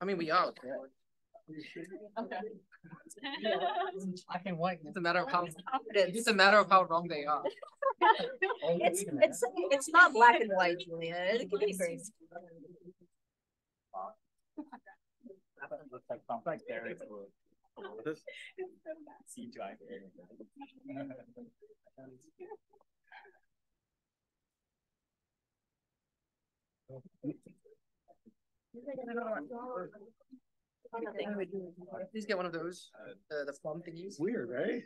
I mean, we are. I can wait. It's a matter of how, Confidence. it's a matter of how wrong they are. It's, it's, it's not black and white, Julia. It can be gray. Looks like something there. CGI. Please get one of those, the, the plum thingies. Weird, right?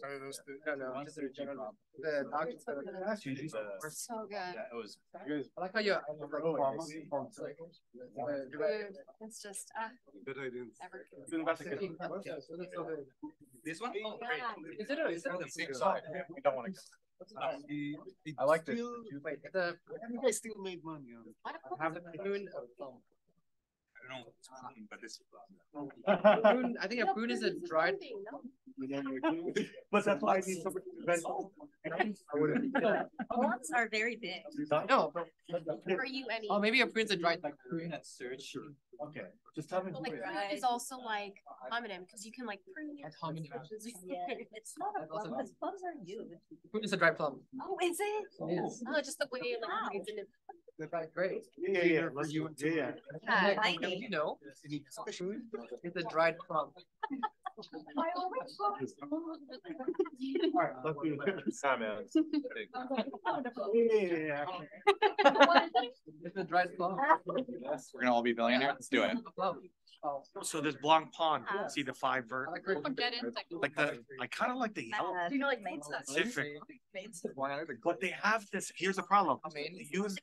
Sorry, those, no, no, just the general, the doctor. So good. Yeah, It was. I like how you're. like, farmers, farmers, like, uh, direct- It's just, ah, Good idea. never. Yeah, so that's so good. This one? Oh, great. Yeah. Is it, a- is it? On the a- big side. We don't wanna. I like this. Wait, the, You guys still made money on it. What a- have the prune of plum. I don't know, what's cooking, but this. Prune, I think a prune is a dried. But that's why I need somebody to vent. Plums are very big. No, but, Are you any? oh, maybe a prune's a dried like prune. At search. Okay, just tell me. But like who it is. is also like homonym because you can like prune your. Like homonym. Yeah, it's not a plum, because plums are huge. Prune is a dried plum. Oh, is it? Yes. Oh, just the way like Wow. It's. They're dried great. Yeah, yeah, yeah. let's- Yeah, yeah. Yeah, Like, you know? Prune is a dried plum. I always Alright, let's do it. Wonderful. Yeah, yeah, yeah. It's a dried plum. We're gonna all be billionaires. Let's do it. Plum. Oh, So there's Blanc Pond, see the five I ver, like great. Dead like the, I kind of like the yellow Uh, Do you know like maid? Pacific, but they have this, here's the problem. I mean- They use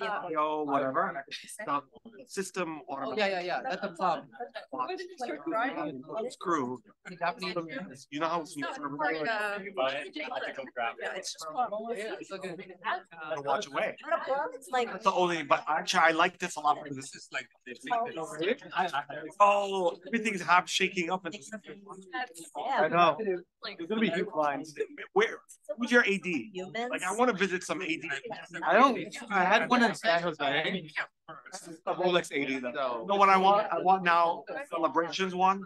Yeah. yo, whatever, the system Oh, yeah, yeah, yeah, that's a plum. screw. The You know how. It's not like, uh, Yeah, it's just plum. Yeah, it's so good. To watch away. Not a plum, it's like. The only, but actually, I like this a lot. because This is like. Oh, everything's half shaking up. and- Yeah. I know. There's gonna be huge lines. Where, who's your AD? Like, I wanna visit some AD. I don't, I had one in San Jose. A Rolex eighty though. You know what I want? I want now celebrations one.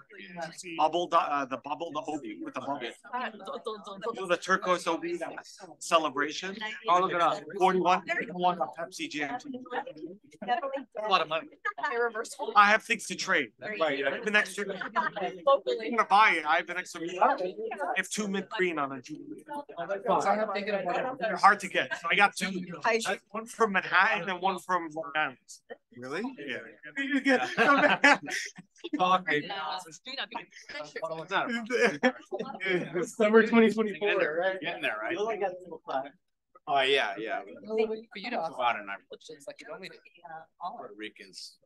Bubble, the, uh, the bubble, the OP with the bubble. You know, the turquoise OP celebration. I'll look it up. Forty-one, one Pepsi GMT. Definitely. A lot of money. Irreversible. I have things to trade. Right, I have an extra. I'm gonna buy it. I have an extra. I have two mint green on it. So I have taken a one. They're hard to get. So I got two. One from Manhattan and one from Long Island. Really? Yeah. You get- Summer twenty twenty-four, right? Getting there, right? You only got a little plaque. Oh, yeah, yeah. For you to ask. Out and I'm It's like you don't need. Puerto Ricans.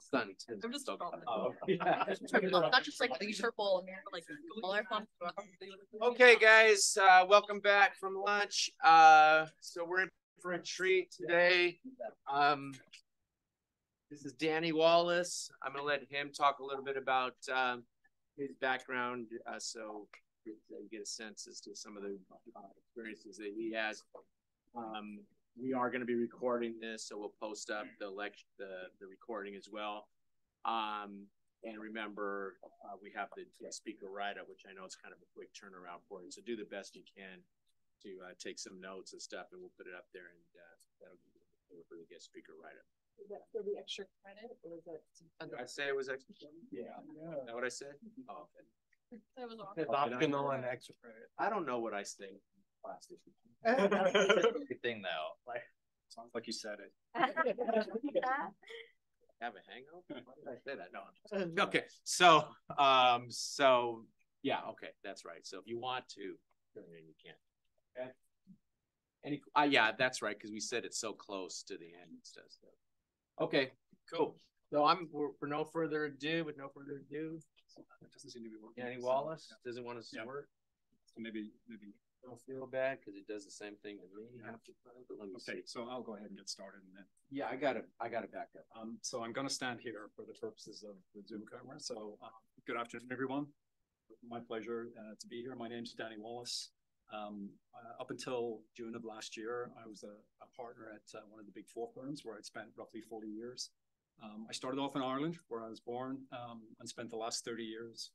Stunned. I'm just Oh, Not just like purple, like color fun. Okay, guys, uh, welcome back from lunch. Uh, so we're in for a treat today. Um, this is Danny Wallace. I'm gonna let him talk a little bit about, um, his background, uh, so you get a sense as to some of the uh, experiences that he has. Um, we are gonna be recording this, so we'll post up the lect, the, the recording as well. Um, and remember, uh, we have the speaker write-up, which I know is kind of a quick turnaround for you, so do the best you can to, uh, take some notes and stuff, and we'll put it up there and, uh, that'll be for the guest speaker write-up. Is that for the extra credit or is that? I say it was extra? Yeah. Is that what I said? Oh, okay. That was It's optional and extra credit. I don't know what I say. in Plastic. Good thing though, like, sounds like you said it. Have a hangover? Why did I say that? No. I'm just- Okay, so, um, so, yeah, okay, that's right. So if you want to, turn in, you can. Okay. Any, uh, yeah, that's right, because we said it's so close to the end and stuff. so. Okay, cool. So I'm, for, for no further ado, with no further ado, It doesn't seem to be working. Danny Wallace doesn't want us to Yeah. work. So maybe, maybe, Don't feel bad, because it does the same thing to me. half the time, but let me okay, see. so I'll go ahead and get started and then. Yeah, I got it, I got it back up. Um, so I'm gonna stand here for the purposes of the Zoom camera. So, uh, good afternoon, everyone. My pleasure, uh, to be here. My name's Danny Wallace. Um, uh, up until June of last year, I was a, a partner at uh, one of the big four firms where I'd spent roughly 40 years. Um, I started off in Ireland, where I was born, um, and spent the last 30 years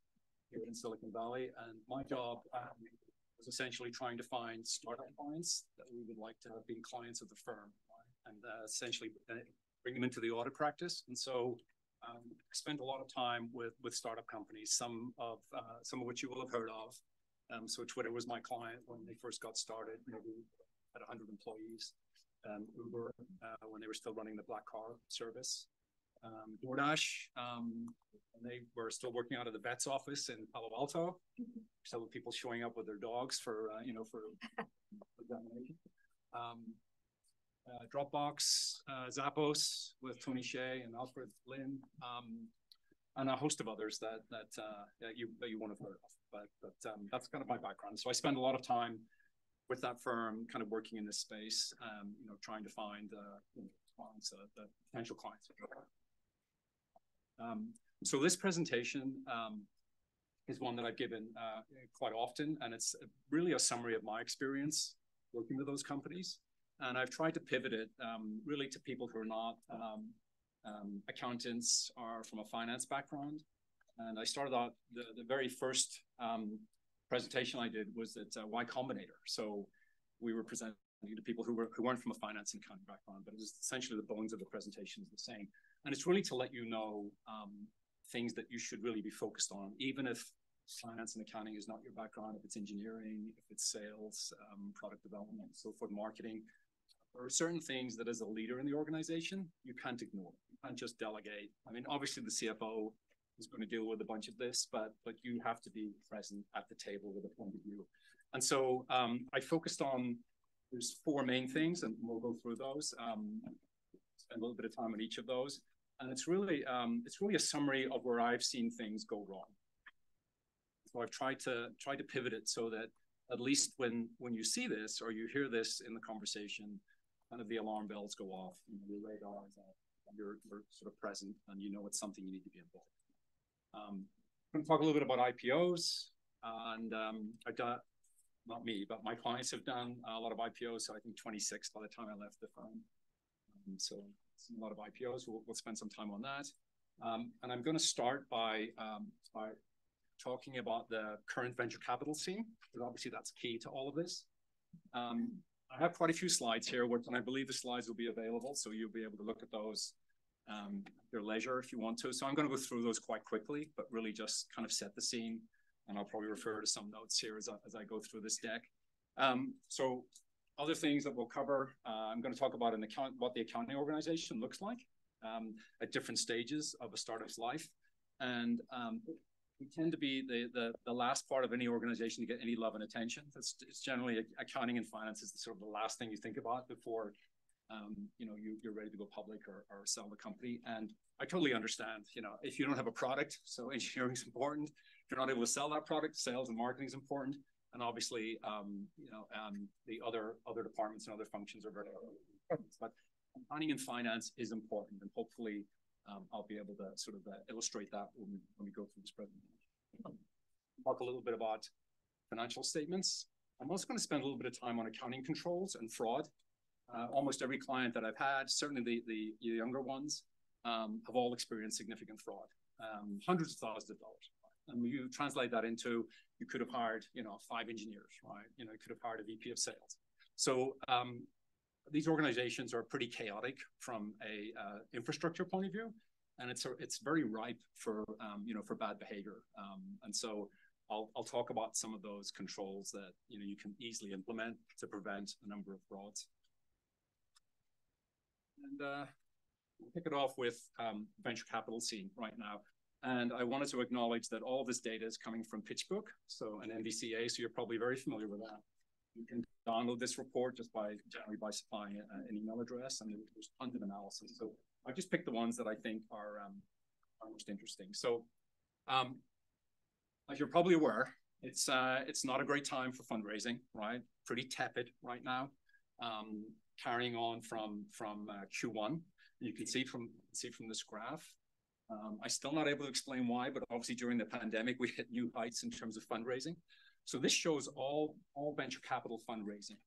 here in Silicon Valley. And my job um, was essentially trying to find startup clients that we would like to have been clients of the firm, and uh, essentially uh, bring them into the audit practice. And so um, I spent a lot of time with with startup companies, some of uh, some of which you will have heard of. Um, so Twitter was my client when they first got started, maybe had 100 employees. Um, Uber uh, when they were still running the black car service. Um, DoorDash, um, they were still working out of the vet's office in Palo Alto. Several people showing up with their dogs for uh, you know for examination. Um, uh, Dropbox, uh, Zappos with Tony Hsieh and Alfred Lin, um, and a host of others that that, uh, that you that you won't have heard of. But but um, that's kind of my background. So I spend a lot of time with that firm, kind of working in this space, um, you know, trying to find uh, you know, clients, uh, the potential clients. Um, so this presentation um, is one that I've given uh, quite often, and it's really a summary of my experience working with those companies. And I've tried to pivot it um, really to people who are not um, accountants or from a finance background. And I started out the, the very first um, presentation I did was at uh, Y Combinator. So we were presenting to people who, were, who weren't from a finance and accounting background, but it was essentially the bones of the presentation is the same. And it's really to let you know um, things that you should really be focused on, even if finance and accounting is not your background, if it's engineering, if it's sales, um, product development, so forth, marketing. There are certain things that as a leader in the organization, you can't ignore. You can't just delegate. I mean, obviously the CFO is going to deal with a bunch of this, but but you have to be present at the table with a point of view. And so um, I focused on there's four main things, and we'll go through those. Um, spend a little bit of time on each of those, and it's really um, it's really a summary of where I've seen things go wrong. So I've tried to try to pivot it so that at least when when you see this or you hear this in the conversation, kind of the alarm bells go off, your radar is out, you're, you're sort of present, and you know it's something you need to be involved. Um, I'm going to talk a little bit about IPOs, and um, I've done not me, but my clients have done a lot of IPOs. So I think 26 by the time I left the firm. Um, so a lot of IPOs. We'll, we'll spend some time on that. Um, and I'm going to start by, um, by talking about the current venture capital scene, because obviously that's key to all of this. Um, I have quite a few slides here, and I believe the slides will be available, so you'll be able to look at those um, your leisure if you want to. So I'm going to go through those quite quickly, but really just kind of set the scene and I'll probably refer to some notes here as I, as I go through this deck. Um, so other things that we'll cover, uh, I'm going to talk about an account, what the accounting organization looks like um, at different stages of a startup's life. And um, we tend to be the, the, the last part of any organization to get any love and attention. It's generally accounting and finance is sort of the last thing you think about before um, you know you, you're ready to go public or, or sell the company. And I totally understand. You know, if you don't have a product, so engineering is important you're not able to sell that product, sales and marketing is important. And obviously, um, you know, um, the other other departments and other functions are very important. But accounting and finance is important, and hopefully, um, I'll be able to sort of uh, illustrate that when we, when we go through this presentation. Talk a little bit about financial statements. I'm also going to spend a little bit of time on accounting controls and fraud. Uh, almost every client that I've had, certainly the the younger ones, um, have all experienced significant fraud, um, hundreds of thousands of dollars. And you translate that into, you could have hired, you know, five engineers, right? You know, you could have hired a VP of sales. So um, these organizations are pretty chaotic from a uh, infrastructure point of view, and it's a, it's very ripe for um, you know for bad behavior. Um, and so I'll I'll talk about some of those controls that you know you can easily implement to prevent a number of frauds. And uh, we'll kick it off with um, venture capital scene right now. And I wanted to acknowledge that all this data is coming from PitchBook, so an NVCA, so you're probably very familiar with that. You can download this report just by generally by supplying an email address, and there's tons of analysis. So I've just picked the ones that I think are, um, are most interesting. So um, as you're probably aware, it's uh, it's not a great time for fundraising, right? Pretty tepid right now. Um, carrying on from from uh, Q1, you can see from see from this graph um, I'm still not able to explain why, but obviously during the pandemic, we hit new heights in terms of fundraising. So this shows all, all venture capital fundraising,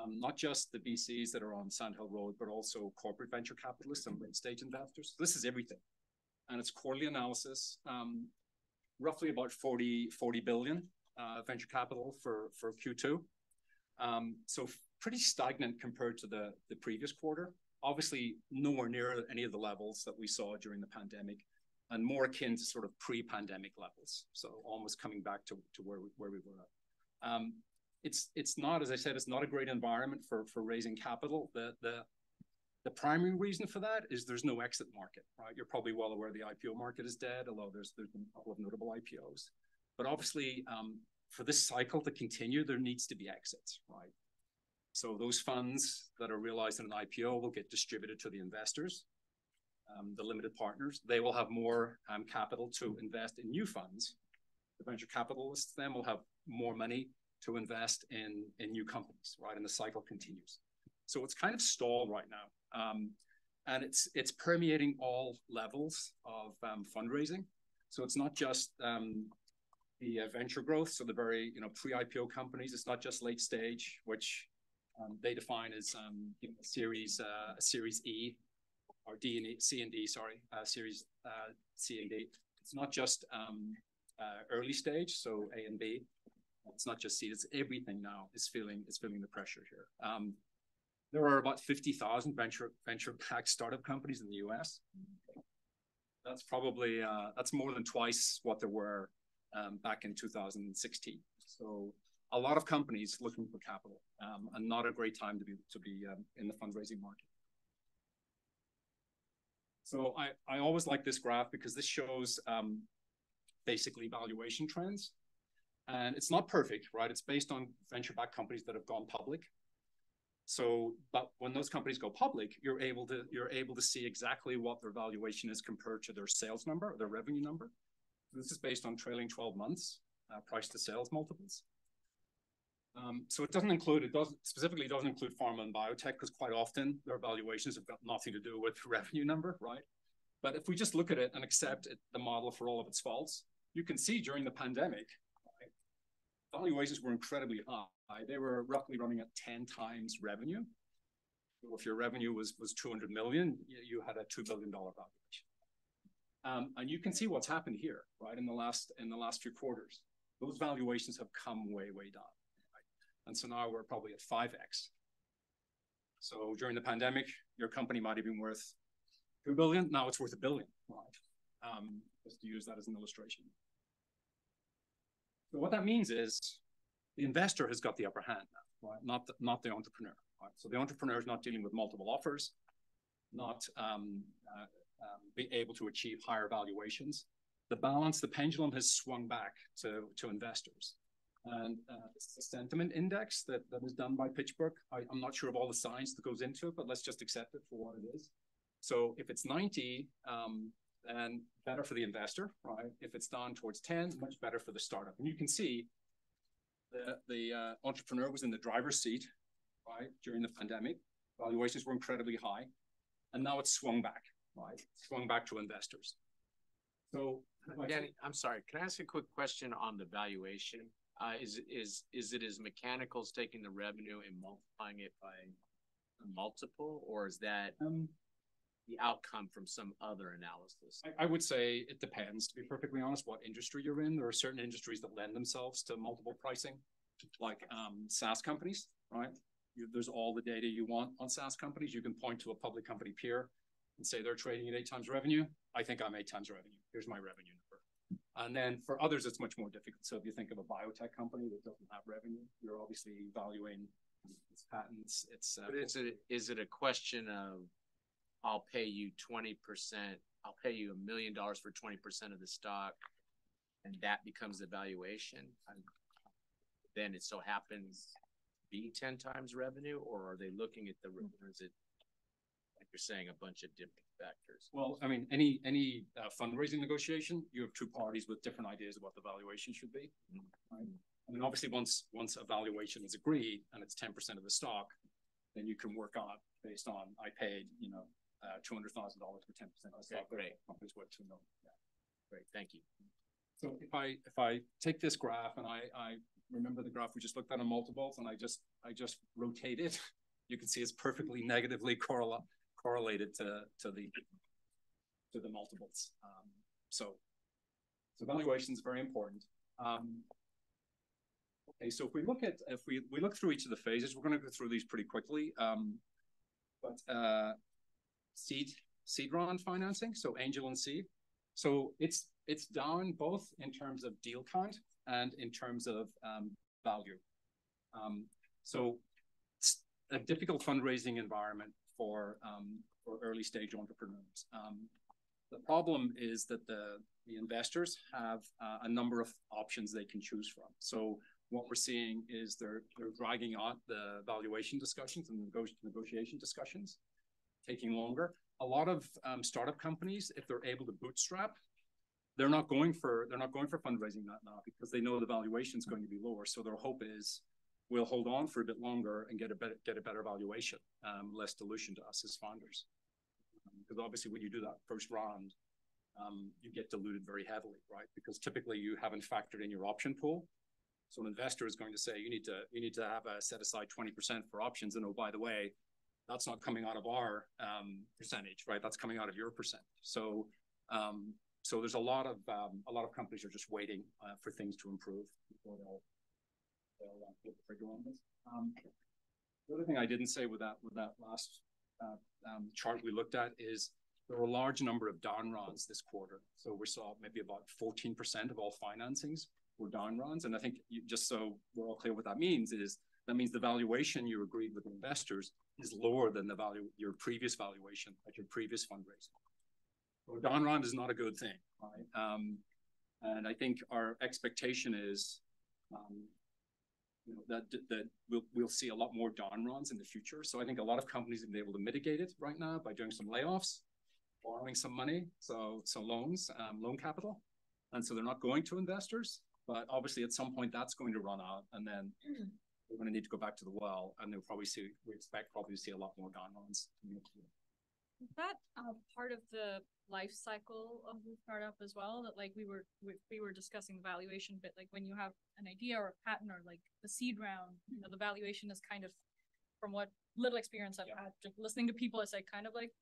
um, not just the VCs that are on Sandhill Road, but also corporate venture capitalists and late stage investors. This is everything. And it's quarterly analysis, um, roughly about 40, 40 billion uh, venture capital for, for Q2. Um, so pretty stagnant compared to the, the previous quarter. Obviously, nowhere near any of the levels that we saw during the pandemic and more akin to sort of pre-pandemic levels. So almost coming back to, to where, we, where we were at. Um, it's, it's not, as I said, it's not a great environment for, for raising capital. The, the, the primary reason for that is there's no exit market, right? You're probably well aware the IPO market is dead, although there's, there's been a couple of notable IPOs. But obviously, um, for this cycle to continue, there needs to be exits, right? So those funds that are realized in an IPO will get distributed to the investors, um, the limited partners. They will have more um, capital to invest in new funds. The venture capitalists then will have more money to invest in, in new companies, right? And the cycle continues. So it's kind of stalled right now. Um, and it's it's permeating all levels of fundraising. So it's not just the uh, venture growth, so the very you know pre-IPO companies. It's not just late stage, which um, they define as um, you know, Series uh, Series E or D and E, C and D, sorry, uh, Series uh, C and D. It's not just um, uh, early stage, so A and B. It's not just seed; it's everything now is feeling is feeling the pressure here. Um, there are about fifty thousand venture venture backed startup companies in the U.S. That's probably uh, that's more than twice what there were um, back in 2016. So a lot of companies looking for capital, um, and not a great time to be to be um, in the fundraising market. So I, I always like this graph because this shows um, basically valuation trends. And it's not perfect, right? It's based on venture-backed companies that have gone public. So, but when those companies go public, you're able to you're able to see exactly what their valuation is compared to their sales number, or their revenue number. This is based on trailing 12 months uh, price to sales multiples. Um, so it doesn't include, it doesn't specifically doesn't include pharma and biotech because quite often their valuations have got nothing to do with revenue number, right? But if we just look at it and accept it, the model for all of its faults, you can see during the pandemic, right, valuations were incredibly high. They were roughly running at 10 times revenue. So if your revenue was, was 200 million, you had a $2 billion valuation. Um, and you can see what's happened here, right, in the last in the last few quarters. Those valuations have come way, way down. And so now we're probably at 5x. So during the pandemic, your company might have been worth 2 billion. Now it's worth a billion, right? Um, just to use that as an illustration. So what that means is the investor has got the upper hand now, right? Not the, not the entrepreneur, right? So the entrepreneur is not dealing with multiple offers, not um, uh, um, be able to achieve higher valuations. The balance, the pendulum has swung back to, to investors. And uh, it's a sentiment index that, that is done by PitchBook. I, I'm not sure of all the science that goes into it, but let's just accept it for what it is. So if it's 90, um, then better for the investor, right? If it's down towards 10, much better for the startup. And you can see the, the uh, entrepreneur was in the driver's seat, right, during the pandemic. Valuations were incredibly high. And now it's swung back, right? Swung back to investors. So, Danny, I'm sorry. Can I ask a quick question on the valuation? Uh, is is is it as mechanicals taking the revenue and multiplying it by a multiple, or is that um, the outcome from some other analysis? I, I, would say it depends. To be perfectly honest, what industry you're in. There are certain industries that lend themselves to multiple pricing, like um, SaaS companies, right? You, there's all the data you want on SaaS companies. You can point to a public company peer and say they're trading at eight times revenue. I think I'm eight times revenue. Here's my revenue and then for others, it's much more difficult. So if you think of a biotech company that doesn't have revenue, you're obviously valuing its patents. It's uh, but is it is it a question of I'll pay you twenty percent, I'll pay you a million dollars for twenty percent of the stock, and that becomes the valuation. And then it so happens to be ten times revenue, or are they looking at the or is it like you're saying a bunch of different factors. Well, I mean, any any uh, fundraising negotiation, you have two parties with different ideas of what the valuation should be. Right? I mean, obviously, once once a valuation is agreed and it's ten percent of the stock, then you can work on based on I paid you know uh, two hundred thousand dollars for ten percent of the stock. Great, company's worth two million. Yeah. Great, thank you. So if I if I take this graph and I I remember the graph we just looked at on multiples and I just, I just rotate it. You can see it's perfectly negatively correla- correlated to, to the, to the multiples. Um, so, so valuation is very important. Um, okay, so if we look at, if we, we look through each of the phases, we're gonna go through these pretty quickly. Um, but, uh, seed, seed round financing, so angel and seed. So it's, it's down both in terms of deal count and in terms of um, value. Um, so it's a difficult fundraising environment for um, for early stage entrepreneurs. Um, the problem is that the the investors have uh, a number of options they can choose from. So what we're seeing is they're they're dragging out the valuation discussions and negotiation discussions, taking longer. A lot of um, startup companies, if they're able to bootstrap, they're not going for they're not going for fundraising that now because they know the valuation is going to be lower. So their hope is we'll hold on for a bit longer and get a better get a better valuation, um, less dilution to us as founders. Because um, obviously, when you do that first round, um, you get diluted very heavily, right? Because typically you haven't factored in your option pool. So an investor is going to say you need to you need to have a set aside twenty percent for options, and oh by the way, that's not coming out of our um, percentage, right? That's coming out of your percent. So um, so there's a lot of um, a lot of companies are just waiting uh, for things to improve before they'll the on this. Um, the other thing I didn't say with that with that last uh, um, chart we looked at is there were a large number of down rounds this quarter. So we saw maybe about 14% of all financings were down rounds. And I think you, just so we're all clear what that means is that means the valuation you agreed with investors is lower than the value your previous valuation at your previous fundraising. So down is not a good thing, right? Um, and I think our expectation is um, you know, that that we'll we'll see a lot more down rounds in the future. So I think a lot of companies have been able to mitigate it right now by doing some layoffs, borrowing some money, so so loans, um, loan capital, and so they're not going to investors. But obviously, at some point, that's going to run out, and then we're going to need to go back to the well, and they'll probably see. We expect probably to see a lot more down rounds. Is that uh, part of the life cycle of the startup as well? That like we were we, we were discussing the valuation, but like when you have an idea or a patent or like the seed round, you know, the valuation is kind of from what little experience I've Yeah. had, just listening to people, it's like kind of like,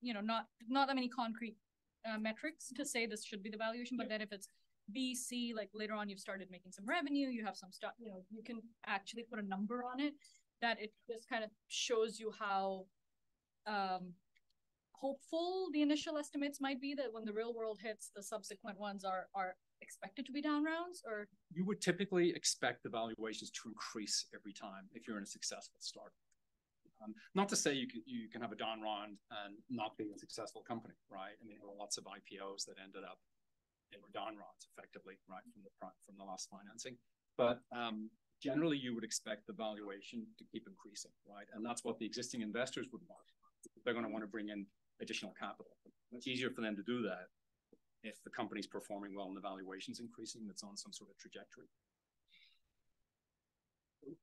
you know, not not that many concrete uh, metrics to say this should be the valuation, but then if it's B, C, like later on you've started making some revenue, you have some stuff, you know, you can actually put a number on it. That it just kind of shows you how um hopeful the initial estimates might be that when the real world hits, the subsequent ones are are expected to be down rounds or you would typically expect the valuations to increase every time if you're in a successful startup. Um, not to say you can you can have a down round and not be a successful company, right? I mean, there were lots of IPOs that ended up they were down rounds effectively, right, from the from the last financing. But um, generally, you would expect the valuation to keep increasing, right? And that's what the existing investors would want. They're going to want to bring in additional capital. It's easier for them to do that if the company's performing well and the valuation's increasing, that's on some sort of trajectory.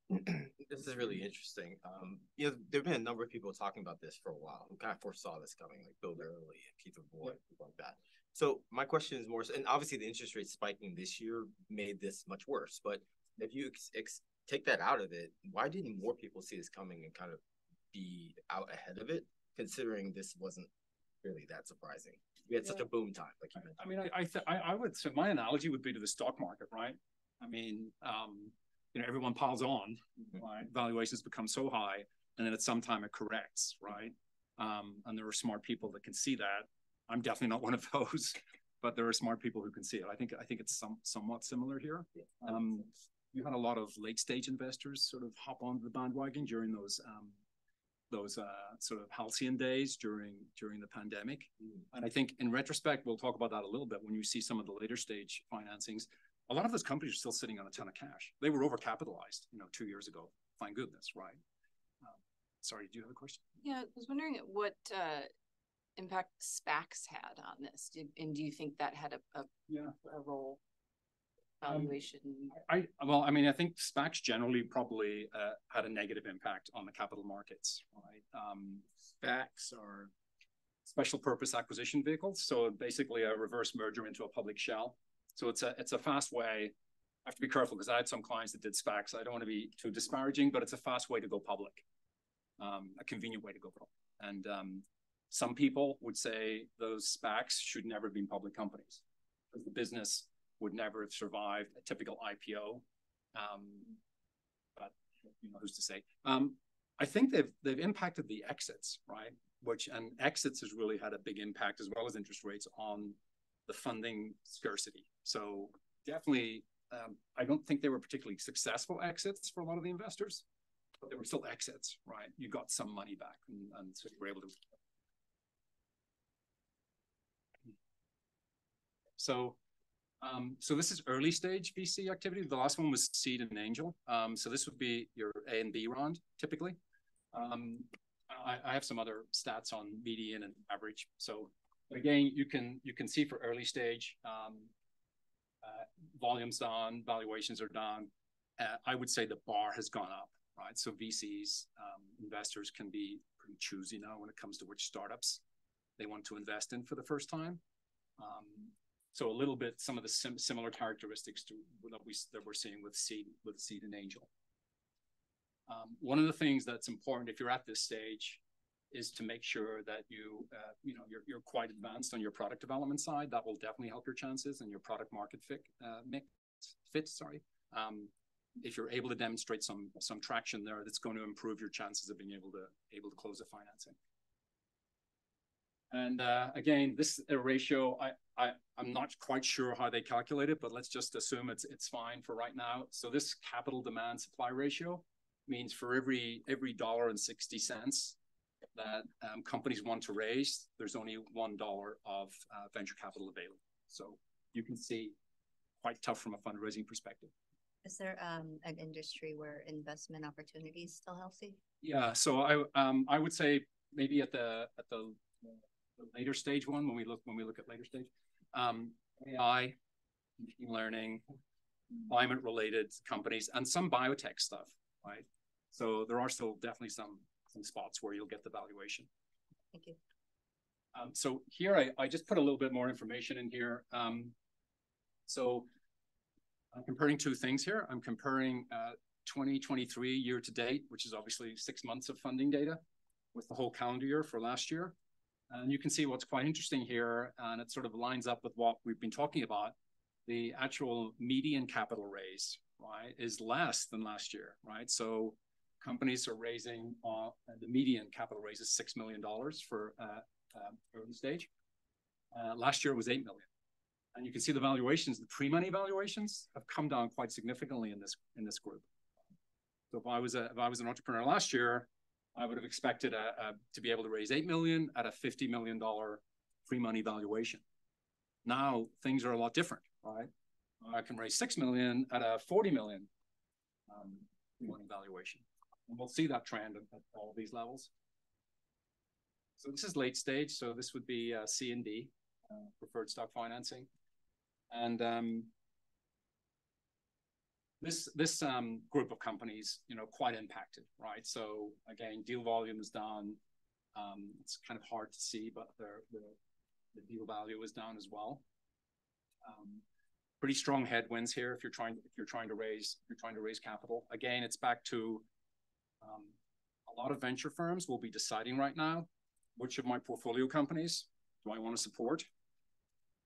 This is really interesting. Um, you know, there've been a number of people talking about this for a while who kind of foresaw this coming, like Bill Gurley and Keith Boyd, people like that. So my question is more, and obviously the interest rate spiking this year made this much worse. But if you ex- ex- take that out of it, why didn't more people see this coming and kind of be out ahead of it, considering this wasn't really that surprising? We had such a boom time, like you mentioned. I mean, I, I, th- I, I would say my analogy would be to the stock market, right? I mean, um, you know, everyone piles on, right? Valuations become so high, and then at some time it corrects, right? Um, and there are smart people that can see that. I'm definitely not one of those, but there are smart people who can see it. I think I think it's some somewhat similar here. Um, you had a lot of late stage investors sort of hop onto the bandwagon during those um, those uh, sort of halcyon days during during the pandemic. And I think in retrospect, we'll talk about that a little bit when you see some of the later stage financings. A lot of those companies are still sitting on a ton of cash. They were overcapitalized, you know, two years ago. Thank goodness, right? Um, sorry, do you have a question? Yeah, I was wondering what uh, impact SPACs had on this, Did, and do you think that had a, a, Yeah. a role? Um, I well, I mean, I think SPACs generally probably uh, had a negative impact on the capital markets, right? Um, SPACs are special purpose acquisition vehicles, so basically a reverse merger into a public shell. So it's a it's a fast way I have to be careful because I had some clients that did SPACs. I don't want to be too disparaging, but it's a fast way to go public. Um, a convenient way to go public. And um, some people would say those SPACs should never have been public companies. Because the business would never have survived a typical IPO. Um, but you know, who's to say? Um, I think they've they've impacted the exits, right? Which and exits has really had a big impact as well as interest rates on the funding scarcity. So definitely, um, I don't think they were particularly successful exits for a lot of the investors, but they were still exits, right? You got some money back, and, and so you were able to. So um, so this is early stage VC activity. The last one was seed and angel. Um, so this would be your A and B round typically. Um, I, I, have some other stats on median and average. So again, you can you can see for early stage um, uh, volumes down, valuations are down. Uh, I would say the bar has gone up, right? So VCs, um, investors can be pretty choosy now when it comes to which startups they want to invest in for the first time. Um, so a little bit, some of the sim similar characteristics to that we that we're seeing with seed with seed and angel. Um, one of the things that's important if you're at this stage is to make sure that you uh, you know you're you're quite advanced on your product development side. That will definitely help your chances and your product market fit uh, mix fit. Sorry. Um, if you're able to demonstrate some some traction there, that's going to improve your chances of being able to able to close the financing. And uh, again, this ratio, I, I, I'm not quite sure how they calculate it, but let's just assume it's, it's fine for right now. So this capital demand supply ratio means for every, every dollar and 60 cents that um, companies want to raise, there's only $1 of uh, venture capital available. So you can see quite tough from a fundraising perspective. Is there um, an industry where investment opportunity is still healthy? Yeah, so I um, I would say maybe at the at the the later stage one when we look when we look at later stage. Um, AI, machine learning, climate related companies, and some biotech stuff, right? So there are still definitely some some spots where you'll get the valuation. Thank you. Um, so here I, I just put a little bit more information in here. Um, so I'm comparing two things here. I'm comparing uh, 2023 year to date, which is obviously six months of funding data, with the whole calendar year for last year. And you can see what's quite interesting here, and it sort of lines up with what we've been talking about. The actual median capital raise, right, is less than last year, right? So companies are raising, uh, the median capital raise is $6 million for uh, uh, early stage. Uh, last year it was 8 million. And you can see the valuations, the pre-money valuations have come down quite significantly in this in this group. So if I was a if I was an entrepreneur last year, I would have expected a, a, to be able to raise 8 million at a $50 million pre-money valuation. Now things are a lot different, right? I can raise 6 million at a 40 million um, pre-money valuation. And we'll see that trend at, at, all these levels. So this is late stage. So this would be uh, C and D, uh, preferred stock financing. And um, this this um, group of companies, you know, quite impacted, right? So again, deal volume is down. Um, it's kind of hard to see, but the, the, deal value is down as well. Um, pretty strong headwinds here if you're trying if you're trying to raise you're trying to raise capital. Again, it's back to um, a lot of venture firms will be deciding right now which of my portfolio companies do I want to support,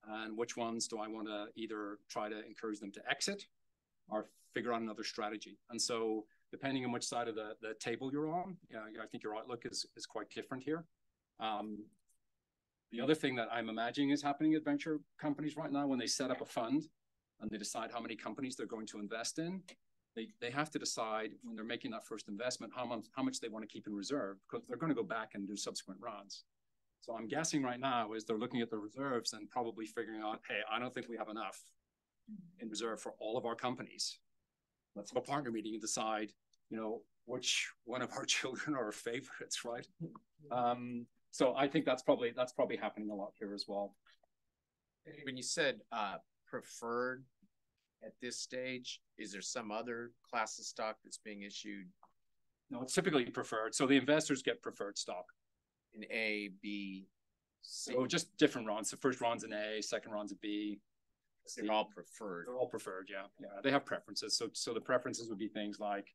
and which ones do I want to either try to encourage them to exit or figure out another strategy. And so depending on which side of the, the table you're on, I think your outlook is, is quite different here. Um, the other thing that I'm imagining is happening at venture companies right now when they set up a fund and they decide how many companies they're going to invest in, they, they have to decide when they're making that first investment how much, how much they want to keep in reserve because they're going to go back and do subsequent rounds. So I'm guessing right now is they're looking at the reserves and probably figuring out, hey, I don't think we have enough in reserve for all of our companies. Let's have a partner meeting and decide, you know, which one of our children are our favorites, right? Um, so I think that's probably that's probably happening a lot here as well. When you said uh, preferred at this stage, is there some other class of stock that's being issued? No, it's typically preferred. So the investors get preferred stock. In A, B, C. So just different rounds. The first round's an A, second round's a B, They're all preferred. They're all preferred, yeah, yeah, they have preferences, so, so the preferences would be things like,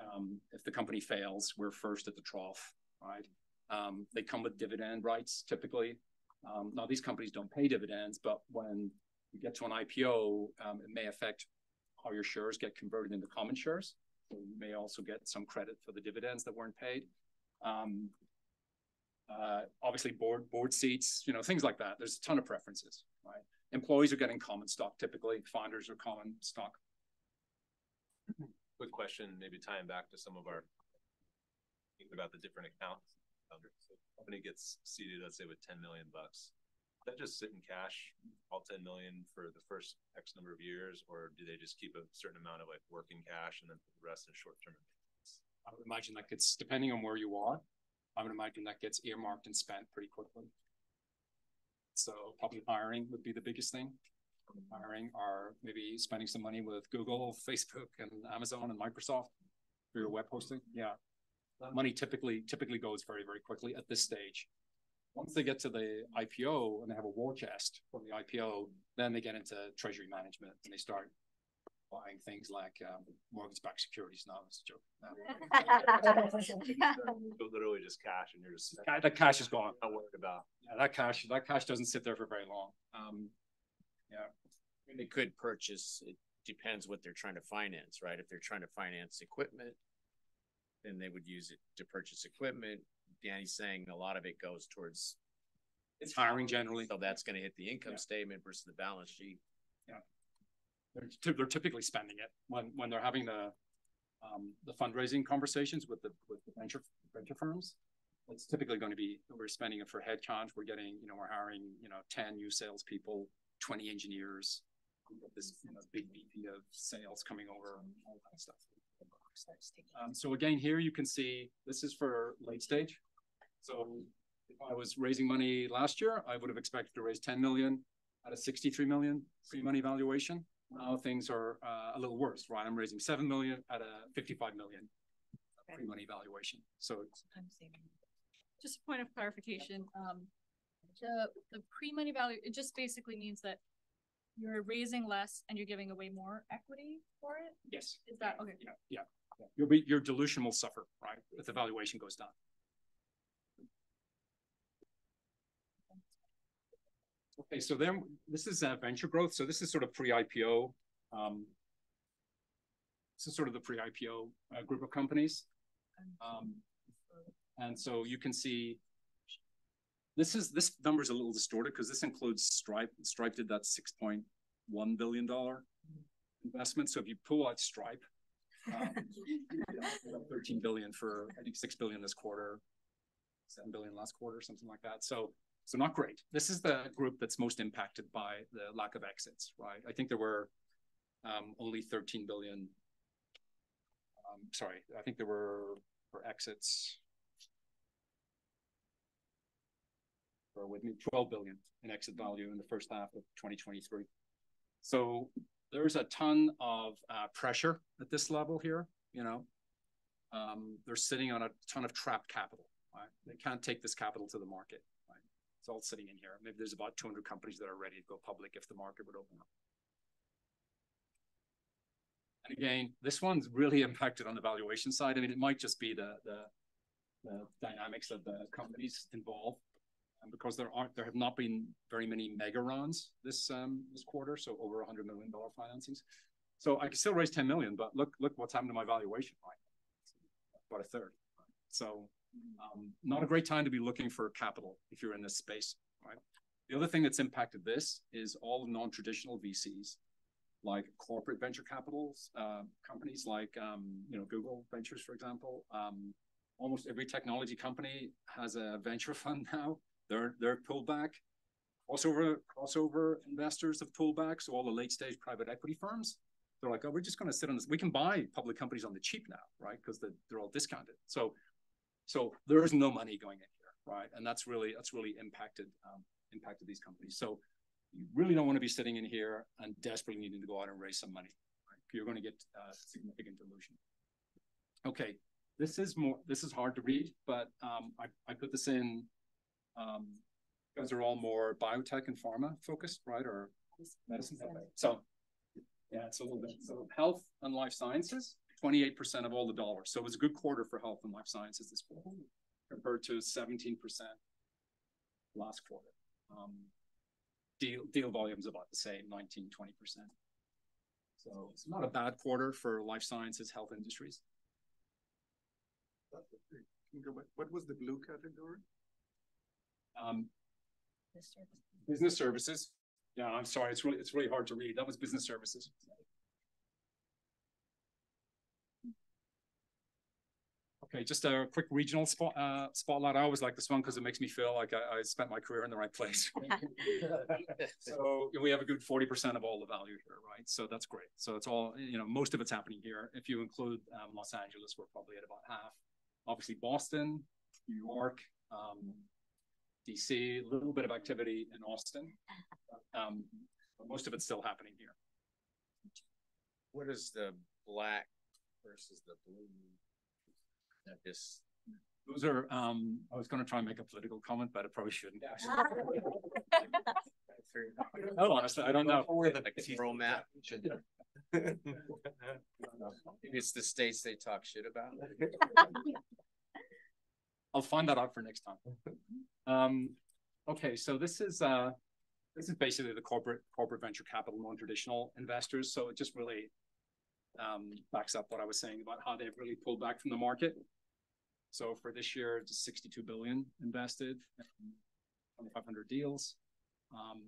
um, if the company fails, we're first at the trough, right? Um, they come with dividend rights typically, um, now these companies don't pay dividends, but when you get to an IPO, um, it may affect how your shares get converted into common shares. So you may also get some credit for the dividends that weren't paid. Um, uh, obviously board, board seats, you know, things like that. There's a ton of preferences, right? Employees are getting common stock typically, founders are common stock. Quick question, maybe tying back to some of our thinking about the different accounts. So Company gets seated, let's say with ten million bucks. Does That just sit in cash, all ten million for the first X number of years, or do they just keep a certain amount of like working cash and then put the rest in short term? I would imagine that gets, depending on where you are, I would imagine that gets earmarked and spent pretty quickly. So probably hiring would be the biggest thing. Hiring or maybe spending some money with Google, Facebook and Amazon and Microsoft for your web hosting. Yeah. Money typically, typically goes very, very quickly at this stage. Once they get to the IPO and they have a war chest from the IPO, then they get into treasury management and they start buying things like um, mortgage-backed securities. No, it's a joke. No. So Literally just cash and you're just. Ca- That cash is gone. Not worried about. Yeah, that cash, that cash doesn't sit there for very long. Um, yeah. And They could purchase, it depends what they're trying to finance, right? If they're trying to finance equipment, then they would use it to purchase equipment. Danny's saying a lot of it goes towards. It's hiring generally. So that's gonna hit the income Yeah. statement versus the balance sheet. They're, they're typically spending it when, when they're having the, um, the fundraising conversations with the, with the venture, venture firms. It's typically going to be, we're spending it for headcount. We're getting, you know, we're hiring, you know, ten new salespeople, twenty engineers. This, you know, big VP of sales coming over all that stuff. Um, so again, here you can see, this is for late stage. So if I was raising money last year, I would have expected to raise ten million at a sixty-three million pre-money valuation. Now things are uh, a little worse, right? I'm raising seven million at a fifty-five million pre-money valuation. So it's Just a point of clarification, um, the, the pre-money value, it just basically means that you're raising less and you're giving away more equity for it? yes, Is that, okay? yeah, yeah. yeah. You'll be, your dilution will suffer, right? If the valuation goes down. Okay, so then this is uh, venture growth. So this is sort of pre-IPO. Um, this is sort of the pre-IPO uh, group of companies. Um, and so you can see this is this number is a little distorted because this includes Stripe. Stripe did that six point one billion dollar investment. So if you pull out Stripe, um, thirteen billion for I think six billion this quarter, seven billion last quarter, something like that. So so not great. This is the group that's most impacted by the lack of exits, right? I think there were um, only 13 billion. Um, sorry, I think there were for exits. Or with me, 12 billion in exit value in the first half of 2023. So there's a ton of uh, pressure at this level here. You know, um, they're sitting on a ton of trapped capital. Right? They can't take this capital to the market. It's all sitting in here. Maybe there's about 200 companies that are ready to go public if the market would open up. And again, this one's really impacted on the valuation side. I mean, it might just be the the, the dynamics of the companies involved, and because there aren't, there have not been very many mega runs this um this quarter, so over a hundred million dollar financings. So I can still raise 10 million, but look look what's happened to my valuation, right? About a third. So um, not a great time to be looking for capital if you're in this space, right? The other thing that's impacted this is all non-traditional VCs like corporate venture capitals, uh, companies like um, you know Google Ventures, for example. Um, almost every technology company has a venture fund now. They're they're pulled back. Crossover crossover investors have pulled back. So all the late stage private equity firms, they're like, oh, we're just going to sit on this. We can buy public companies on the cheap now, right? Because they're, they're all discounted. So so there is no money going in here, right? And that's really that's really impacted um, impacted these companies. So you really don't want to be sitting in here and desperately needing to go out and raise some money. Right? You're going to get uh, significant dilution. Okay, this is more. This is hard to read, but um, I, I put this in um, because they're all more biotech and pharma focused, right? Or medicine. So, yeah, it's a little bit, so health and life sciences, twenty-eight percent of all the dollars. So it was a good quarter for health and life sciences this quarter compared to seventeen percent last quarter. Um, deal, deal volume's about the same, 19, 20 percent. So it's not a bad quarter for life sciences, health industries. What was the blue category? Um, business services. Yeah, I'm sorry. It's really, it's really hard to read. That was business services. Okay, just a quick regional spot, uh, spotlight. I always like this one because it makes me feel like I, I spent my career in the right place. so we have a good 40% of all the value here, right? So that's great. So it's all, you know, most of it's happening here. If you include um, Los Angeles, we're probably at about half. Obviously, Boston, New York, um, DC, a little bit of activity in Austin. Um, but most of it's still happening here. What is the black versus the blue? That just Those are, um, I was gonna try and make a political comment, but I probably shouldn't. No, honestly, I don't know. like a throw map. Maybe it's the states they talk shit about. I'll find that out for next time. Um, okay, so this is, uh, this is basically the corporate, corporate venture capital, non-traditional investors. So it just really, um, backs up what I was saying about how they've really pulled back from the market. So for this year, it's sixty-two billion invested, twenty-five hundred deals. Um,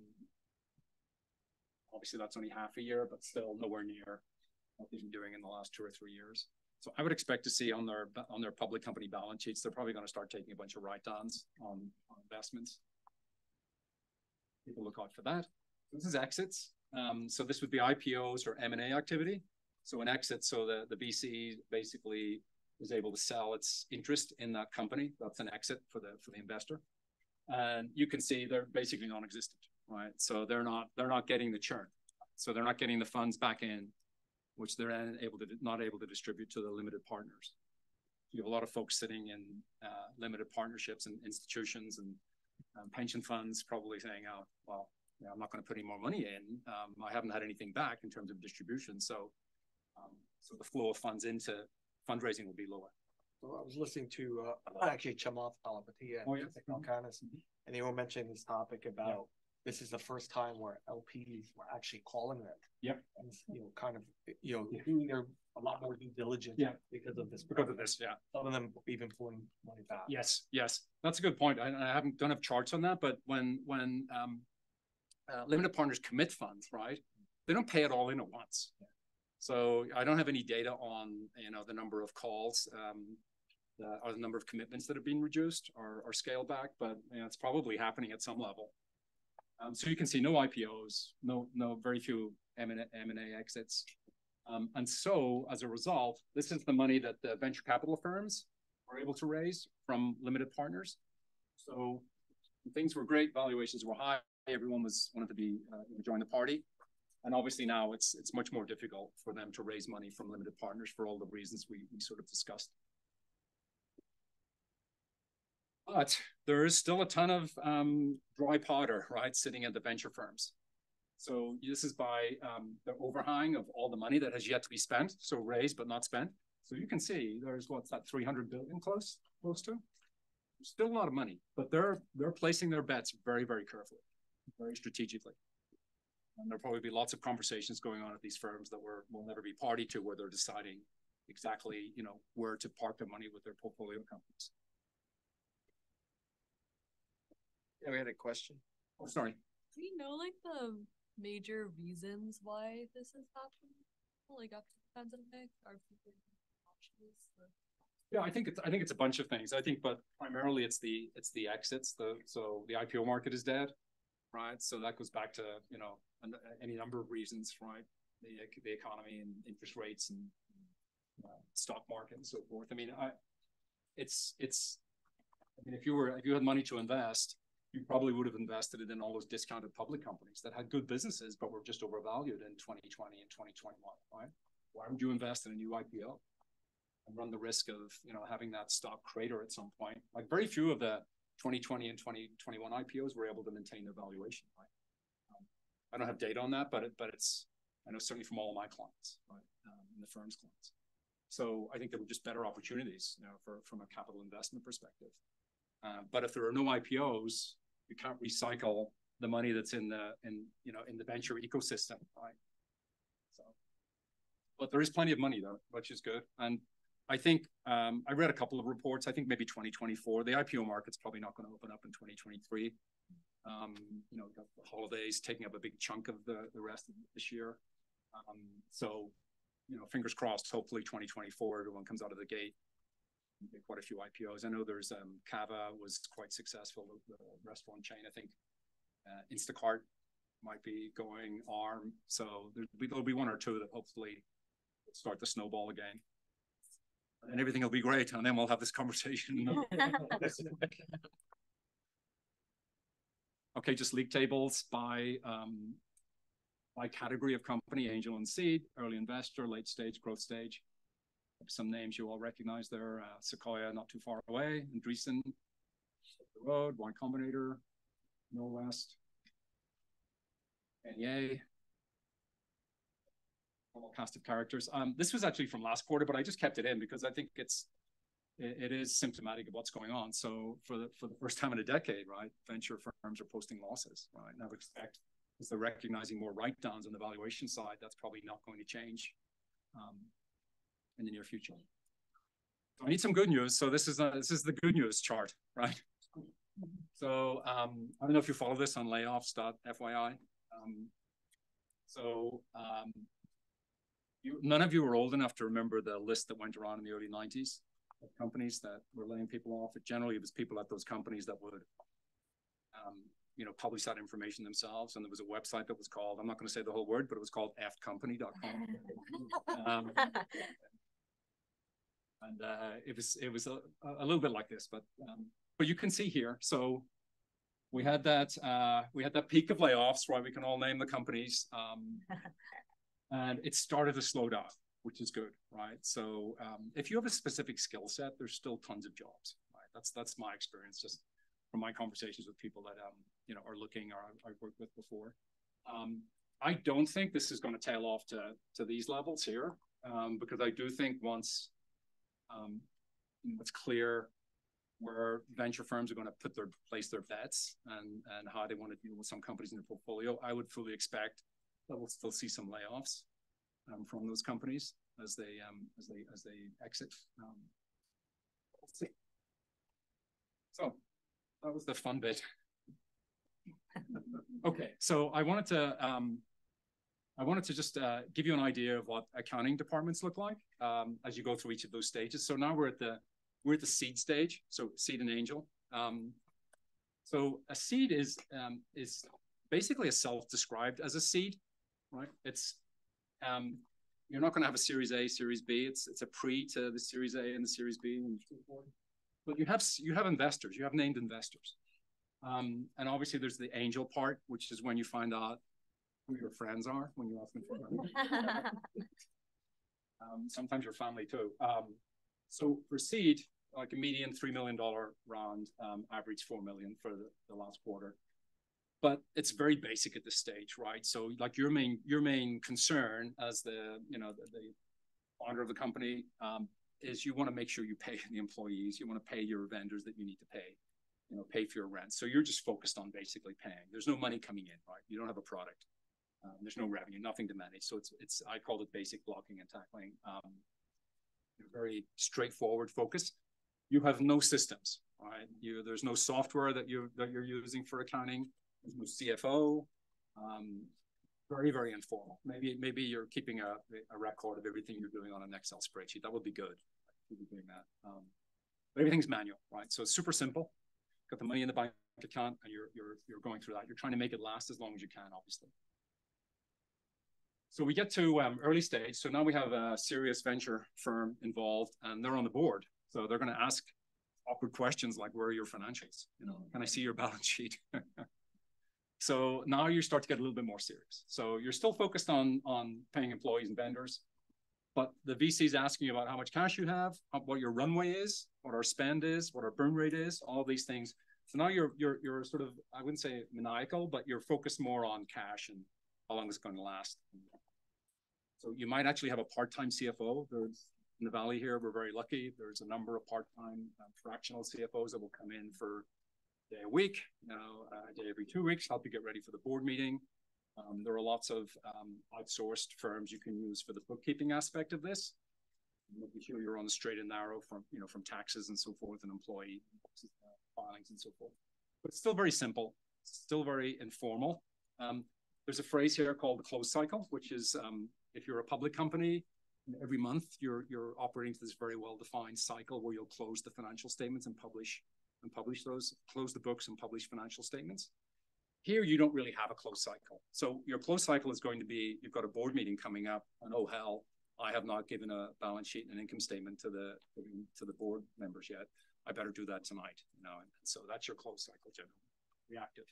obviously that's only half a year, but still nowhere near what they've been doing in the last two or three years. So I would expect to see on their on their public company balance sheets, they're probably going to start taking a bunch of write-downs on, on investments. People look out for that. This is exits. Um, so this would be IPOs or M&A activity. So an exit, so the, the VC basically is able to sell its interest in that company. That's an exit for the for the investor. And you can see they're basically non-existent, right? So they're not they're not getting the churn. So they're not getting the funds back in, which they're able to not able to distribute to the limited partners. You have a lot of folks sitting in uh, limited partnerships and institutions and um, pension funds probably saying, "Oh, well, I'm not going to put any more money in. Um, I haven't had anything back in terms of distribution, so um, so the flow of funds into fundraising will be lower." So I was listening to uh, actually Chamath Palihapitiya Oh, yeah. and Technocanis, and they were mentioning this topic about this is the first time where LPs were actually calling them. Yep. And you know, kind of you know doing their a lot more due diligence. Yeah. Because of this. Because of this, yeah. Some of them even pulling money back. Yes, yes, that's a good point. I, I haven't don't have charts on that, but when when um, uh, limited partners commit funds, right? They don't pay it all in at once. So I don't have any data on you know the number of calls um, the, or the number of commitments that have been reduced or, or scaled back, but you know, it's probably happening at some level. Um, so you can see no IPOs, no no very few M and A exits, um, and so as a result, this is the money that the venture capital firms were able to raise from limited partners. So things were great, valuations were high, everyone was wanted to be uh, join the party, and obviously now it's it's much more difficult for them to raise money from limited partners for all the reasons we, we sort of discussed. But there is still a ton of um, dry powder, right, sitting at the venture firms. So this is by um, the overhang of all the money that has yet to be spent, so raised but not spent. So you can see there's what's that 300 billion close, close to? Still a lot of money, but they're they're placing their bets very, very carefully, very strategically. And there'll probably be lots of conversations going on at these firms that we're, we'll never be party to, where they're deciding exactly, you know, where to park their money with their portfolio companies. Yeah, we had a question. Oh, sorry. Do you know like the major reasons why this is happening? Like after the pandemic, are people cautious? or- Yeah, I think it's I think it's a bunch of things. I think, but primarily it's the it's the exits. The so the IPO market is dead, right? So that goes back to you know an, any number of reasons, right? The the economy and interest rates and uh, stock market and so forth. I mean, I it's it's. I mean, if you were if you had money to invest, you probably would have invested it in all those discounted public companies that had good businesses but were just overvalued in 2020 and 2021, right? Why would you invest in a new IPO? and run the risk of you know having that stock crater at some point. Like very few of the 2020 and 2021 IPOs were able to maintain their valuation. Right? I don't have data on that, but it, but it's, I know certainly from all of my clients, right, um, and the firm's clients. So I think there were just better opportunities, you know, for, from a capital investment perspective. Uh, but if there are no IPOs, you can't recycle the money that's in the, in, you know, in the venture ecosystem, right? So, but there is plenty of money though, which is good. And I think, um, I read a couple of reports, I think maybe twenty twenty-four, the IPO market's probably not gonna open up in twenty twenty-three. Um, you know, got the holidays taking up a big chunk of the, the rest of this year. Um, so, you know, fingers crossed, hopefully twenty twenty-four, everyone comes out of the gate. get Quite a few IPOs. I know there's, um, Cava was quite successful, the the restaurant chain, I think. Uh, Instacart might be going arm, so there'll be, there'll be one or two that hopefully start the snowball again. And everything will be great, and then we'll have this conversation. Okay, just league tables by um, by category of company, angel and seed, early investor, late stage, growth stage. Some names you all recognize there, uh, Sequoia not too far away, Andreessen, the road, Y Combinator, Norwest. Normal cast of characters. Um, this was actually from last quarter, but I just kept it in because I think it's it, it is symptomatic of what's going on. So for the for the first time in a decade, right, venture firms are posting losses, right? And I would expect as they're recognizing more write-downs on the valuation side, that's probably not going to change um, in the near future. I need some good news. So this is a, this is the good news chart, right? So um, I don't know if you follow this on layoffs.fyi. Um, so um, you, none of you are old enough to remember the list that went around in the early 90s of companies that were laying people off. It generally it was people at those companies that would, um, you know, publish that information themselves. And there was a website that was called, I'm not going to say the whole word, but it was called fcompany.com. um, and uh, it was it was a, a little bit like this, but um, but you can see here. So we had that uh, we had that peak of layoffs, right? We can all name the companies, um, and it started to slow down, which is good, right? So um, if you have a specific skill set, there's still tons of jobs, right? That's that's my experience, just from my conversations with people that um, you know are looking or I've worked with before. Um, I don't think this is going to tail off to to these levels here, um, because I do think once um, it's clear where venture firms are going to put their place their bets and and how they want to deal with some companies in their portfolio. I would fully expect that we'll still see some layoffs from those companies as they um, as they as they exit. Um. So that was the fun bit. okay, so I wanted to um, I wanted to just uh, give you an idea of what accounting departments look like um, as you go through each of those stages. So now we're at the we're at the seed stage, so seed and angel. Um, so a seed is um, is basically a self-described as a seed, right? It's um, you're not going to have a Series A, Series B. It's it's a pre to the Series A and the Series B and. But you have you have investors. You have named investors, um, and obviously there's the angel part, which is when you find out who your friends are when you ask them for money. um, sometimes your family too. Um, so for seed, like a median $3 million round, um, average 4 million for the, the last quarter. But it's very basic at this stage, right? So like your main, your main concern as the, you know, the, the founder of the company um, is you want to make sure you pay the employees, you want to pay your vendors that you need to pay, you know, pay for your rent. So you're just focused on basically paying. There's no money coming in, right? You don't have a product. Um, there's no revenue, nothing to manage. So it's, it's, I call it basic blocking and tackling. Um, very straightforward focus you have no systems, right? You there's no software that you that you're using for accounting. There's CFO. Um, very very informal. Maybe maybe you're keeping a, a record of everything you're doing on an Excel spreadsheet. That would be good. Be doing that. Um, but everything's manual, right? So it's super simple. Got the money in the bank account, and you're you're you're going through that. You're trying to make it last as long as you can, obviously. So we get to um, early stage. So now we have a serious venture firm involved, and they're on the board. So they're going to ask awkward questions like, "Where are your financials? You know, can I see your balance sheet?" so now you start to get a little bit more serious. So you're still focused on on paying employees and vendors, but the VC is asking you about how much cash you have, what your runway is, what our spend is, what our burn rate is, all these things. So now you're you're you're sort of I wouldn't say maniacal, but you're focused more on cash and how long it's going to last. So you might actually have a part-time CFO. There's in the valley here, we're very lucky. There's a number of part-time uh, fractional CFOs that will come in for day a week, know, a day every two weeks, help you get ready for the board meeting. Um, there are lots of um, outsourced firms you can use for the bookkeeping aspect of this. Making sure you're on the straight and narrow from, you know, from taxes and so forth and employee uh, filings and so forth. But it's still very simple, still very informal. Um, there's a phrase here called the close cycle, which is um, if you're a public company, every month you're you're operating to this very well defined cycle where you'll close the financial statements and publish and publish those, close the books and publish financial statements. Here you don't really have a close cycle. So your close cycle is going to be you've got a board meeting coming up, and oh hell, I have not given a balance sheet and an income statement to the to the board members yet. I better do that tonight. You know, and so that's your close cycle generally. Reactive.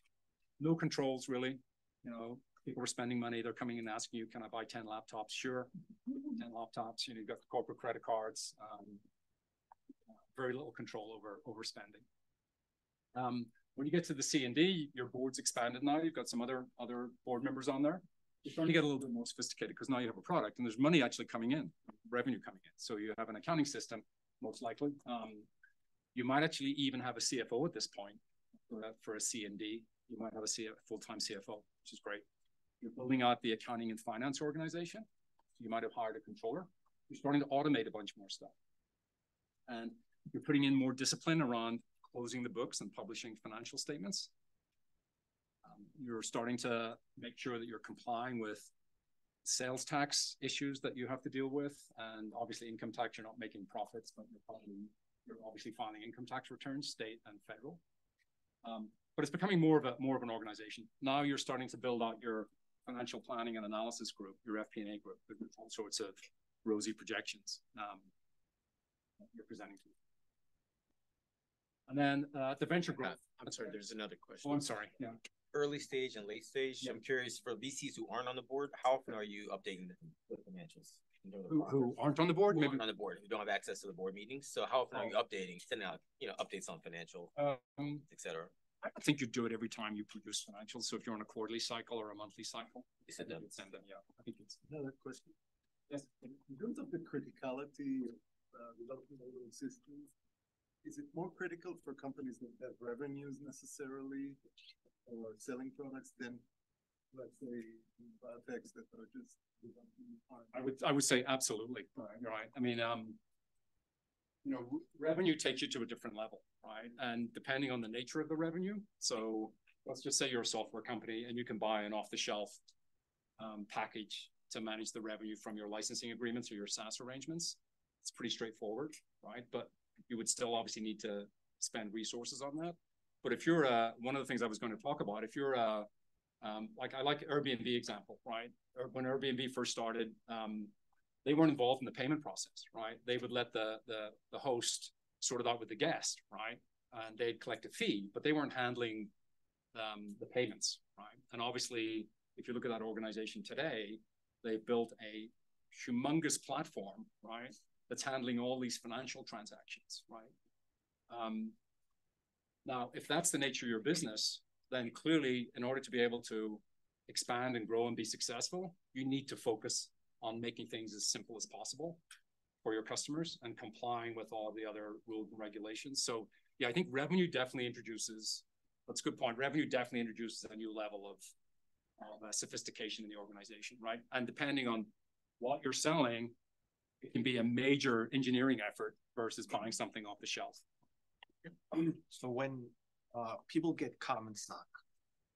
No controls really. You know, people are spending money. They're coming and asking you, "Can I buy ten laptops?" Sure, ten laptops. You know, you've got the corporate credit cards. Um, very little control over over spending. Um, when you get to the C and D, your board's expanded now. You've got some other other board members on there. You're starting to get a little bit more sophisticated because now you have a product and there's money actually coming in, revenue coming in. So you have an accounting system, most likely. Um, you might actually even have a CFO at this point for a, for a C and D. You might have a full-time CFO, which is great. You're building out the accounting and finance organization. You might have hired a controller. You're starting to automate a bunch more stuff. And you're putting in more discipline around closing the books and publishing financial statements. Um, you're starting to make sure that you're complying with sales tax issues that you have to deal with, and obviously income tax. You're not making profits, but you're probably you're obviously filing income tax returns, state and federal. Um, but it's becoming more of a more of an organization. Now you're starting to build out your financial planning and analysis group, your FP&A group, with all sorts of rosy projections um, you're presenting to. And then uh, the venture growth. I'm sorry, there's another question. Oh, I'm sorry. Yeah. Early stage and late stage. I'm curious for VCs who aren't on the board, how often are you updating the, the financials? Who, who aren't on the board? Who Maybe aren't on the board, who don't have access to the board meetings. So how often are you updating, sending out, you know, updates on financial, um, et cetera? I don't think you do it every time you produce financials. So if you're on a quarterly cycle or a monthly cycle, you send them. Send them, yeah. I think it's Another question. Yes. In terms of the criticality of uh, developing all systems, is it more critical for companies that have revenues necessarily or selling products than, let's say, biotechs that are just I would I would say absolutely right. Right. I mean, um, you know, revenue takes you to a different level, right? And depending on the nature of the revenue, so let's just say you're a software company and you can buy an off-the-shelf um, package to manage the revenue from your licensing agreements or your SaaS arrangements. It's pretty straightforward, right? But you would still obviously need to spend resources on that. But if you're a, one of the things I was going to talk about, if you're a, um, like I like Airbnb example, right? When Airbnb first started, um, they weren't involved in the payment process, right? They would let the the the host sort it out with the guest, right? And they'd collect a fee, but they weren't handling um, the payments, right? And obviously, if you look at that organization today, they've built a humongous platform, right? That's handling all these financial transactions, right? Um, now, if that's the nature of your business, then clearly, in order to be able to expand and grow and be successful, you need to focus on making things as simple as possible for your customers and complying with all the other rules and regulations. So yeah, I think revenue definitely introduces, that's a good point. Revenue definitely introduces a new level of, of uh, sophistication in the organization, right? And depending on what you're selling, it can be a major engineering effort versus buying something off the shelf. So when uh, people get common stock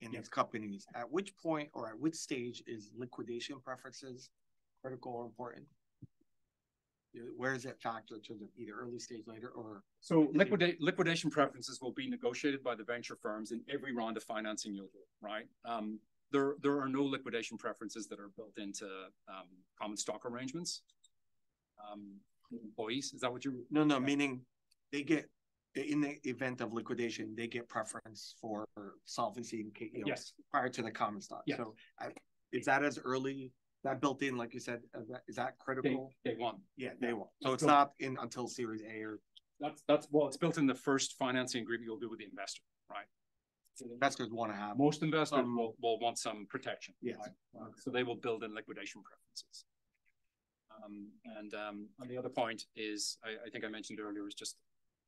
in these companies, at which point or at which stage is liquidation preferences critical or important? Where is that factor to the either early stage later or? So liquidate liquidation preferences will be negotiated by the venture firms in every round of financing you'll do, right? Um, there, there are no liquidation preferences that are built into um, common stock arrangements. Um, employees, is that what you? No, no, meaning they get in the event of liquidation, they get preference for solvency and you know, Yes. prior to the common stock. Yes. So I, is that as early, that built in, like you said, is that, is that critical? Day one. Yeah, day one. So it's not in until series A or, That's, that's, well, it's built in the first financing agreement you'll do with the investor, right? investors want to have. Most investors some- will, will want some protection. Yes. right? Uh, So they will build in liquidation preferences. Um, and, um, on the other point is, I, I think I mentioned earlier, is just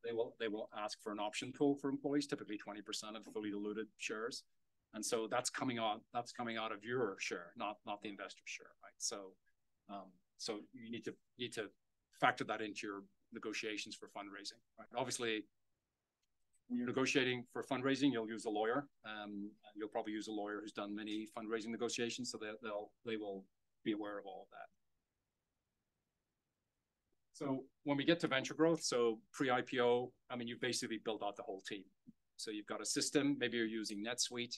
they will, they will ask for an option pool for employees, typically twenty percent of fully diluted shares. And so that's coming out, that's coming out of your share, not, not the investor share, right? So, um, so you need to, need to factor that into your negotiations for fundraising, right? Obviously, when you're negotiating for fundraising, you'll use a lawyer. Um, and you'll probably use a lawyer who's done many fundraising negotiations, so that they'll, they will be aware of all of that. So when we get to venture growth, so pre-IPO, I mean, you've basically built out the whole team. So you've got a system, maybe you're using NetSuite,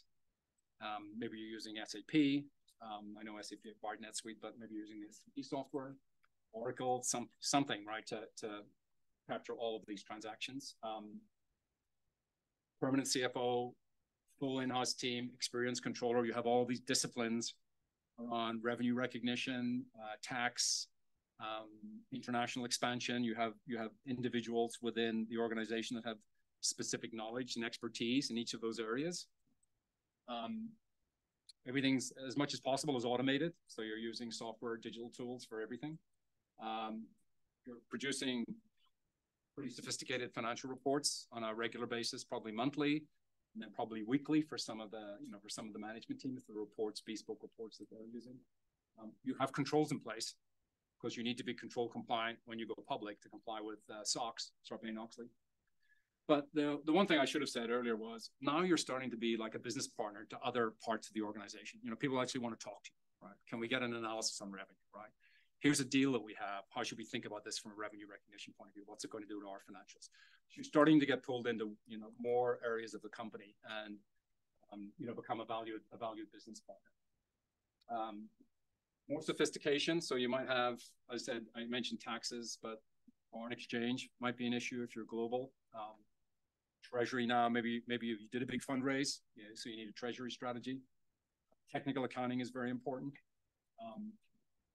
um, maybe you're using SAP. Um, I know SAP acquired NetSuite, but maybe you're using SAP software, Oracle, some, something, right, to, to capture all of these transactions. Um, permanent CFO, full in-house team, experienced controller. You have all these disciplines on revenue recognition, uh, tax, um, international expansion. You have you have individuals within the organization that have specific knowledge and expertise in each of those areas. Um, everything's as much as possible is automated, so you're using software, digital tools for everything. Um, you're producing pretty sophisticated financial reports on a regular basis, probably monthly, and then probably weekly for some of the, you know, for some of the management team, if the reports, bespoke reports that they're using. Um, you have controls in place because you need to be control compliant when you go public to comply with uh, SOX, Sarbanes-Oxley. But the, the one thing I should have said earlier was now you're starting to be like a business partner to other parts of the organization. You know, people actually want to talk to you, right? Can we get an analysis on revenue, right? Here's a deal that we have. How should we think about this from a revenue recognition point of view? What's it going to do to our financials? So you're starting to get pulled into, you know, more areas of the company and, um, you know, become a valued, a valued business partner. Um, more sophistication. So you might have, I said, I mentioned taxes, but foreign exchange might be an issue if you're global. Um, treasury now, maybe maybe you did a big fundraise, yeah, so you need a treasury strategy. Technical accounting is very important. Um,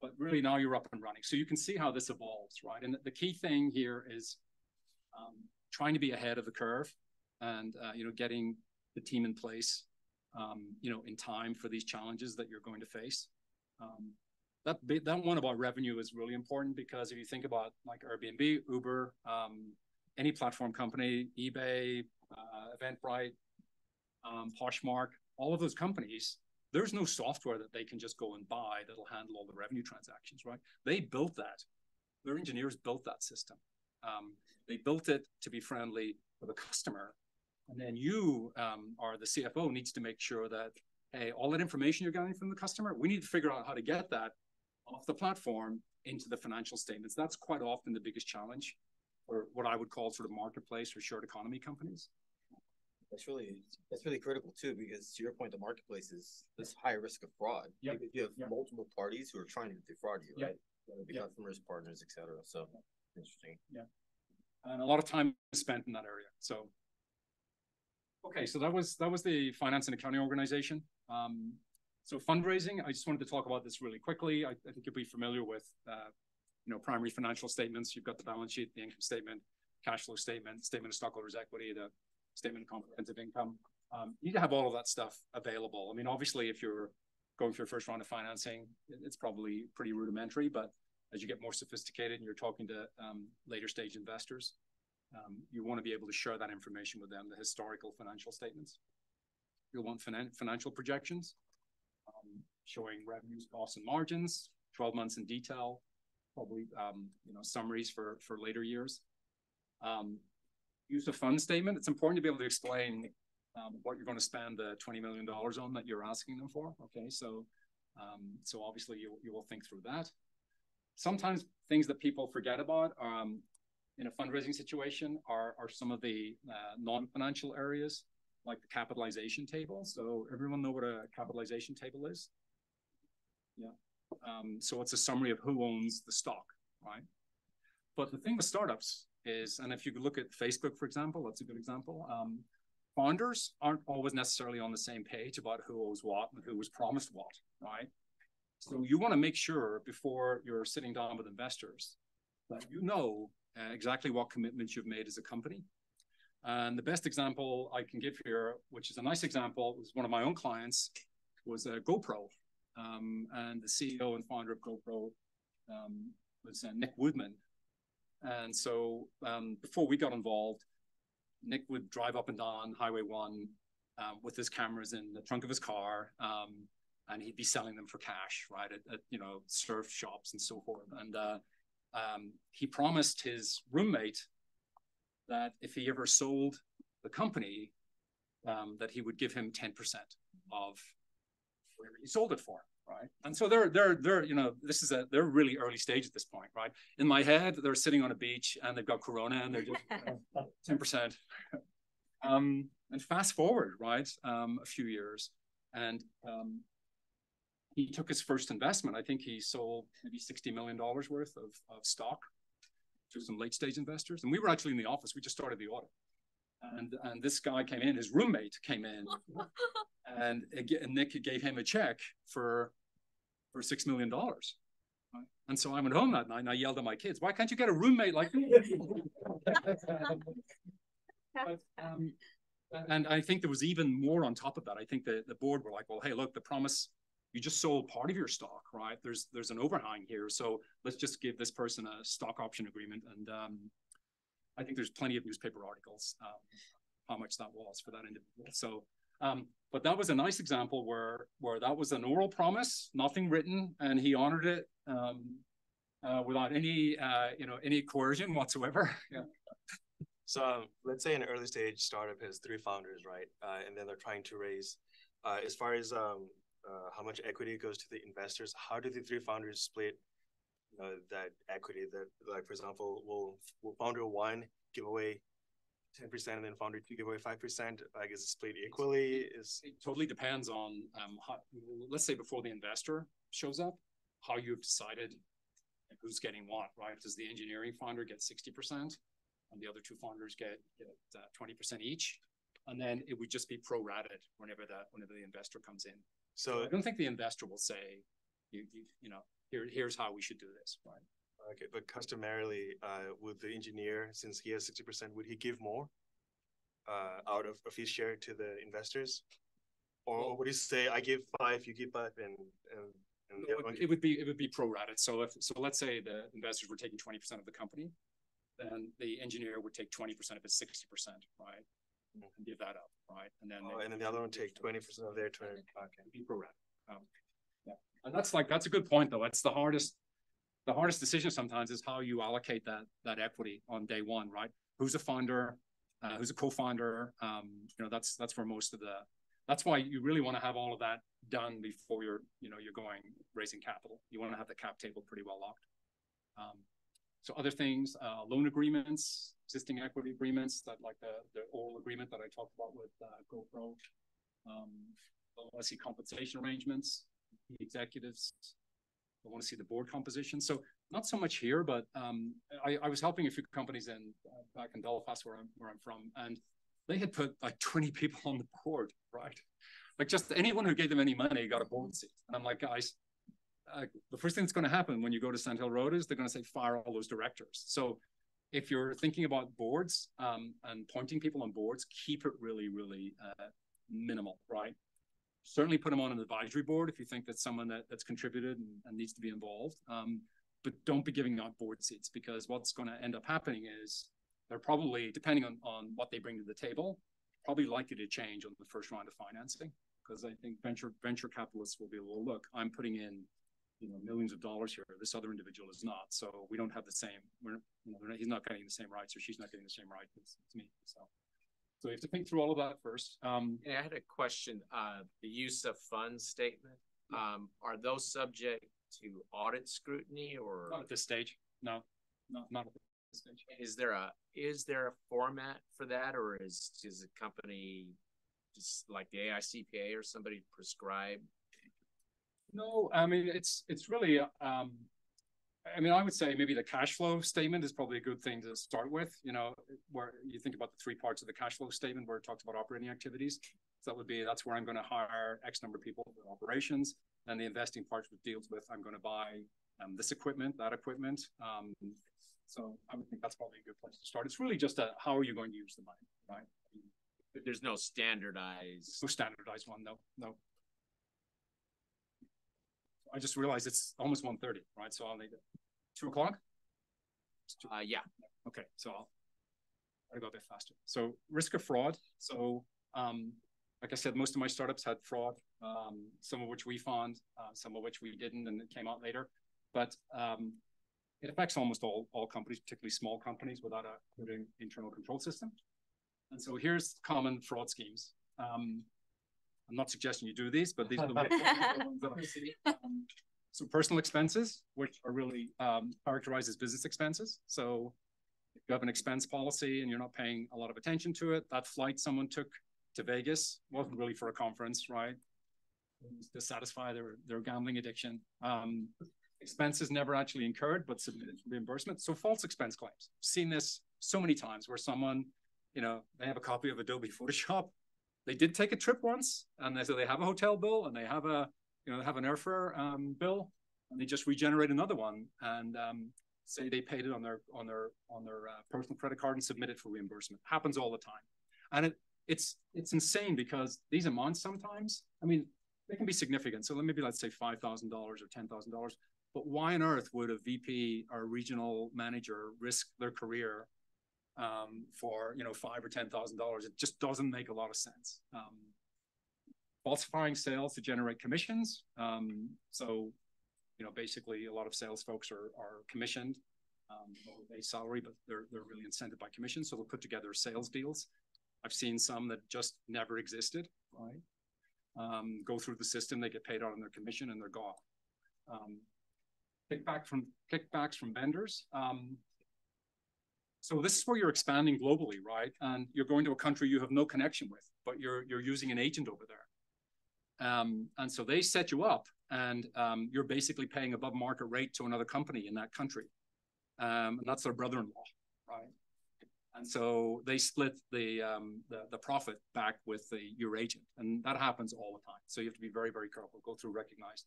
but really now you're up and running. So you can see how this evolves, right? And the key thing here is um, trying to be ahead of the curve and, uh, you know, getting the team in place, um, you know, in time for these challenges that you're going to face. Um, that that one about revenue is really important because if you think about like Airbnb, Uber, um, any platform company, eBay, uh, Eventbrite, um, Poshmark, all of those companies, there's no software that they can just go and buy that'll handle all the revenue transactions, right? They built that. Their engineers built that system. Um, they built it to be friendly for the customer. And then you um, are the CFO needs to make sure that, hey, all that information you're getting from the customer, we need to figure out how to get that off the platform into the financial statements. That's quite often the biggest challenge or what I would call sort of marketplace or shared economy companies. That's really that's really critical too, because to your point, the marketplace is this high risk of fraud. Yep. You have Yep. multiple parties who are trying to defraud you, Yep. right? Whether it be Yep. customers, partners, et cetera. So interesting. Yeah. And a lot of time spent in that area. So okay, so that was that was the finance and accounting organization. Um, so fundraising, I just wanted to talk about this really quickly. I, I think you'll be familiar with uh, you know, primary financial statements. You've got the balance sheet, the income statement, cash flow statement, statement of stockholders' equity, the statement of comprehensive income. Um, you need to have all of that stuff available. I mean, obviously, if you're going through your first round of financing, it's probably pretty rudimentary, but as you get more sophisticated and you're talking to um, later stage investors, um, you want to be able to share that information with them, the historical financial statements. You'll want finan- financial projections, um, showing revenues, costs, and margins, 12 months in detail, probably um, you know summaries for for later years. Um, use of fund statement. It's important to be able to explain um, what you're going to spend the twenty million dollars on that you're asking them for. Okay, so um, so obviously you you will think through that. Sometimes things that people forget about um, in a fundraising situation are are some of the uh, non-financial areas like the capitalization table. So everyone know what a capitalization table is? Yeah. Um, so it's a summary of who owns the stock, right? But the thing with startups is, and if you look at Facebook, for example, that's a good example. Um, founders aren't always necessarily on the same page about who owes what and who was promised what, right? So you want to make sure before you're sitting down with investors that you know uh, exactly what commitments you've made as a company. And the best example I can give here, which is a nice example, was one of my own clients, was a GoPro. Um, and the CEO and founder of GoPro um, was uh, Nick Woodman. And so um, before we got involved, Nick would drive up and down Highway 1 um, with his cameras in the trunk of his car, um, and he'd be selling them for cash, right, at, at you know surf shops and so forth. And uh, um, he promised his roommate that if he ever sold the company, um, that he would give him ten percent of whatever he sold it for, right? And so they're they're they're you know this is a they're really early stage at this point, right? In my head, they're sitting on a beach and they've got Corona and they're just ten percent. Um, and fast forward, right, um, a few years, and um, he took his first investment. I think he sold maybe sixty million dollars worth of, of stock to some late stage investors, and we were actually in the office. We just started the audit, and and this guy came in. His roommate came in, and, and Nick gave him a check for for six million dollars. And so I went home that night and I yelled at my kids, "Why can't you get a roommate like me?" but, um, and I think there was even more on top of that. I think the, the board were like, well, hey, look, the promise, you just sold part of your stock, right? There's there's an overhang here. So let's just give this person a stock option agreement. And um, I think there's plenty of newspaper articles um, how much that was for that individual. So, um, but that was a nice example where where that was an oral promise, nothing written, and he honored it um, uh, without any uh, you know any coercion whatsoever. yeah. So let's say an early stage startup has three founders, right? Uh, and then they're trying to raise, uh, as far as um, uh, how much equity goes to the investors, how do the three founders split uh, that equity? That, like, for example, will, will founder one give away 10% and then founder two give away 5%? Like, is it split equally? Is It totally depends on, um, how, let's say before the investor shows up, how you've decided who's getting what, right? Does the engineering founder get 60%? and the other two founders get uh, twenty percent each, and then it would just be prorated whenever the whenever the investor comes in. So I don't think the investor will say, you you, you know, here here's how we should do this, right? Okay, but customarily, uh, would the engineer, since he has sixty percent, would he give more uh, out of, of his share to the investors, or, or would he say, "I give five, you give five," and and it would, it would, be it would be prorated. So if so, let's say the investors were taking twenty percent of the company, then the engineer would take twenty percent of his sixty percent, right? And give that up, right? And then oh, and then the other one take twenty percent of their twenty. Okay. Be prorated. Um, yeah, and that's like that's a good point though. That's the hardest. The hardest decision sometimes is how you allocate that that equity on day one, right? Who's a founder? Uh, who's a co-founder? Um, you know, that's that's where most of the. That's why you really want to have all of that done before you're, you know, you're going raising capital. You want to have the cap table pretty well locked. Um, so other things, uh, loan agreements, existing equity agreements, that like the, the oral agreement that I talked about with uh, GoPro. Um, I see compensation arrangements, the executives. I want to see the board composition. So not so much here, but um, I, I, was helping a few companies in uh, back in Belfast, where I'm where I'm from, and they had put like 20 people on the board, right? Like just anyone who gave them any money got a board seat. And I'm like, guys, uh, the first thing that's going to happen when you go to Sand Hill Road is they're going to say fire all those directors. So if you're thinking about boards um, and pointing people on boards, keep it really, really uh, minimal, right? Certainly put them on an advisory board if you think that's someone that, that's contributed and, and needs to be involved. Um, but don't be giving out board seats because what's going to end up happening is they're probably, depending on, on what they bring to the table, probably likely to change on the first round of financing. Because I think venture venture capitalists will be, well, look, I'm putting in you know millions of dollars here. This other individual is not, so we don't have the same. We're you know not, he's not getting the same rights, or she's not getting the same rights as, as me. So. So you have to think through all of that first. Um, I had a question. Uh, the use of funds statement, um, are those subject to audit scrutiny or not at this stage? No, no, not at this stage. Is there a is there a format for that, or is is a company just like the AICPA or somebody prescribe no, I mean it's it's really. Um, I mean, I would say maybe the cash flow statement is probably a good thing to start with. You know, where you think about the three parts of the cash flow statement, where it talks about operating activities. So that would be that's where I'm going to hire X number of people for operations, and the investing part which deals with I'm going to buy um, this equipment, that equipment. Um, so I would think that's probably a good place to start. It's really just a, how are you going to use the money, right? There's no standardized. No standardized one, no, no. I just realized it's almost 1.30, right? So I'll need it. Two o'clock? Uh, yeah. Okay, so I'll to go a bit faster. So risk of fraud. So um, like I said, most of my startups had fraud, um, some of which we found, uh, some of which we didn't, and it came out later. But um, it affects almost all, all companies, particularly small companies without a good internal control system. And so here's common fraud schemes. Um, I'm not suggesting you do these, but these are the ones that I see. Um, so personal expenses, which are really um, characterized as business expenses. So if you have an expense policy and you're not paying a lot of attention to it, that flight someone took to Vegas wasn't really for a conference, right? to satisfy their, their gambling addiction. Um, expenses never actually incurred, but submitted for reimbursement. So false expense claims. Seen this so many times where someone, you know, they have a copy of Adobe Photoshop. They did take a trip once, and they so they have a hotel bill and they have a, you know, they have an airfare um, bill, and they just regenerate another one and um, say they paid it on their on their on their uh, personal credit card and submit it for reimbursement. Happens all the time, and it it's it's insane because these amounts sometimes, I mean, they can be significant. So let maybe let's say five thousand dollars or ten thousand dollars but why on earth would a VP or regional manager risk their career um, for you know five or ten thousand dollars? It just doesn't make a lot of sense. Um, falsifying sales to generate commissions. Um, so you know basically a lot of sales folks are are commissioned. Um, salary, but they're they're really incented by commission. So they'll put together sales deals. I've seen some that just never existed. Right. Um, go through the system, they get paid out on their commission, and they're gone. Um, kickback from kickbacks from vendors. Um, so this is where you're expanding globally, right? And you're going to a country you have no connection with, but you're you're using an agent over there. Um, and so they set you up, and um, you're basically paying above market rate to another company in that country, um, and that's their brother-in-law, right? And so they split the, um, the the profit back with the your agent, and that happens all the time. So you have to be very very careful. Go through recognized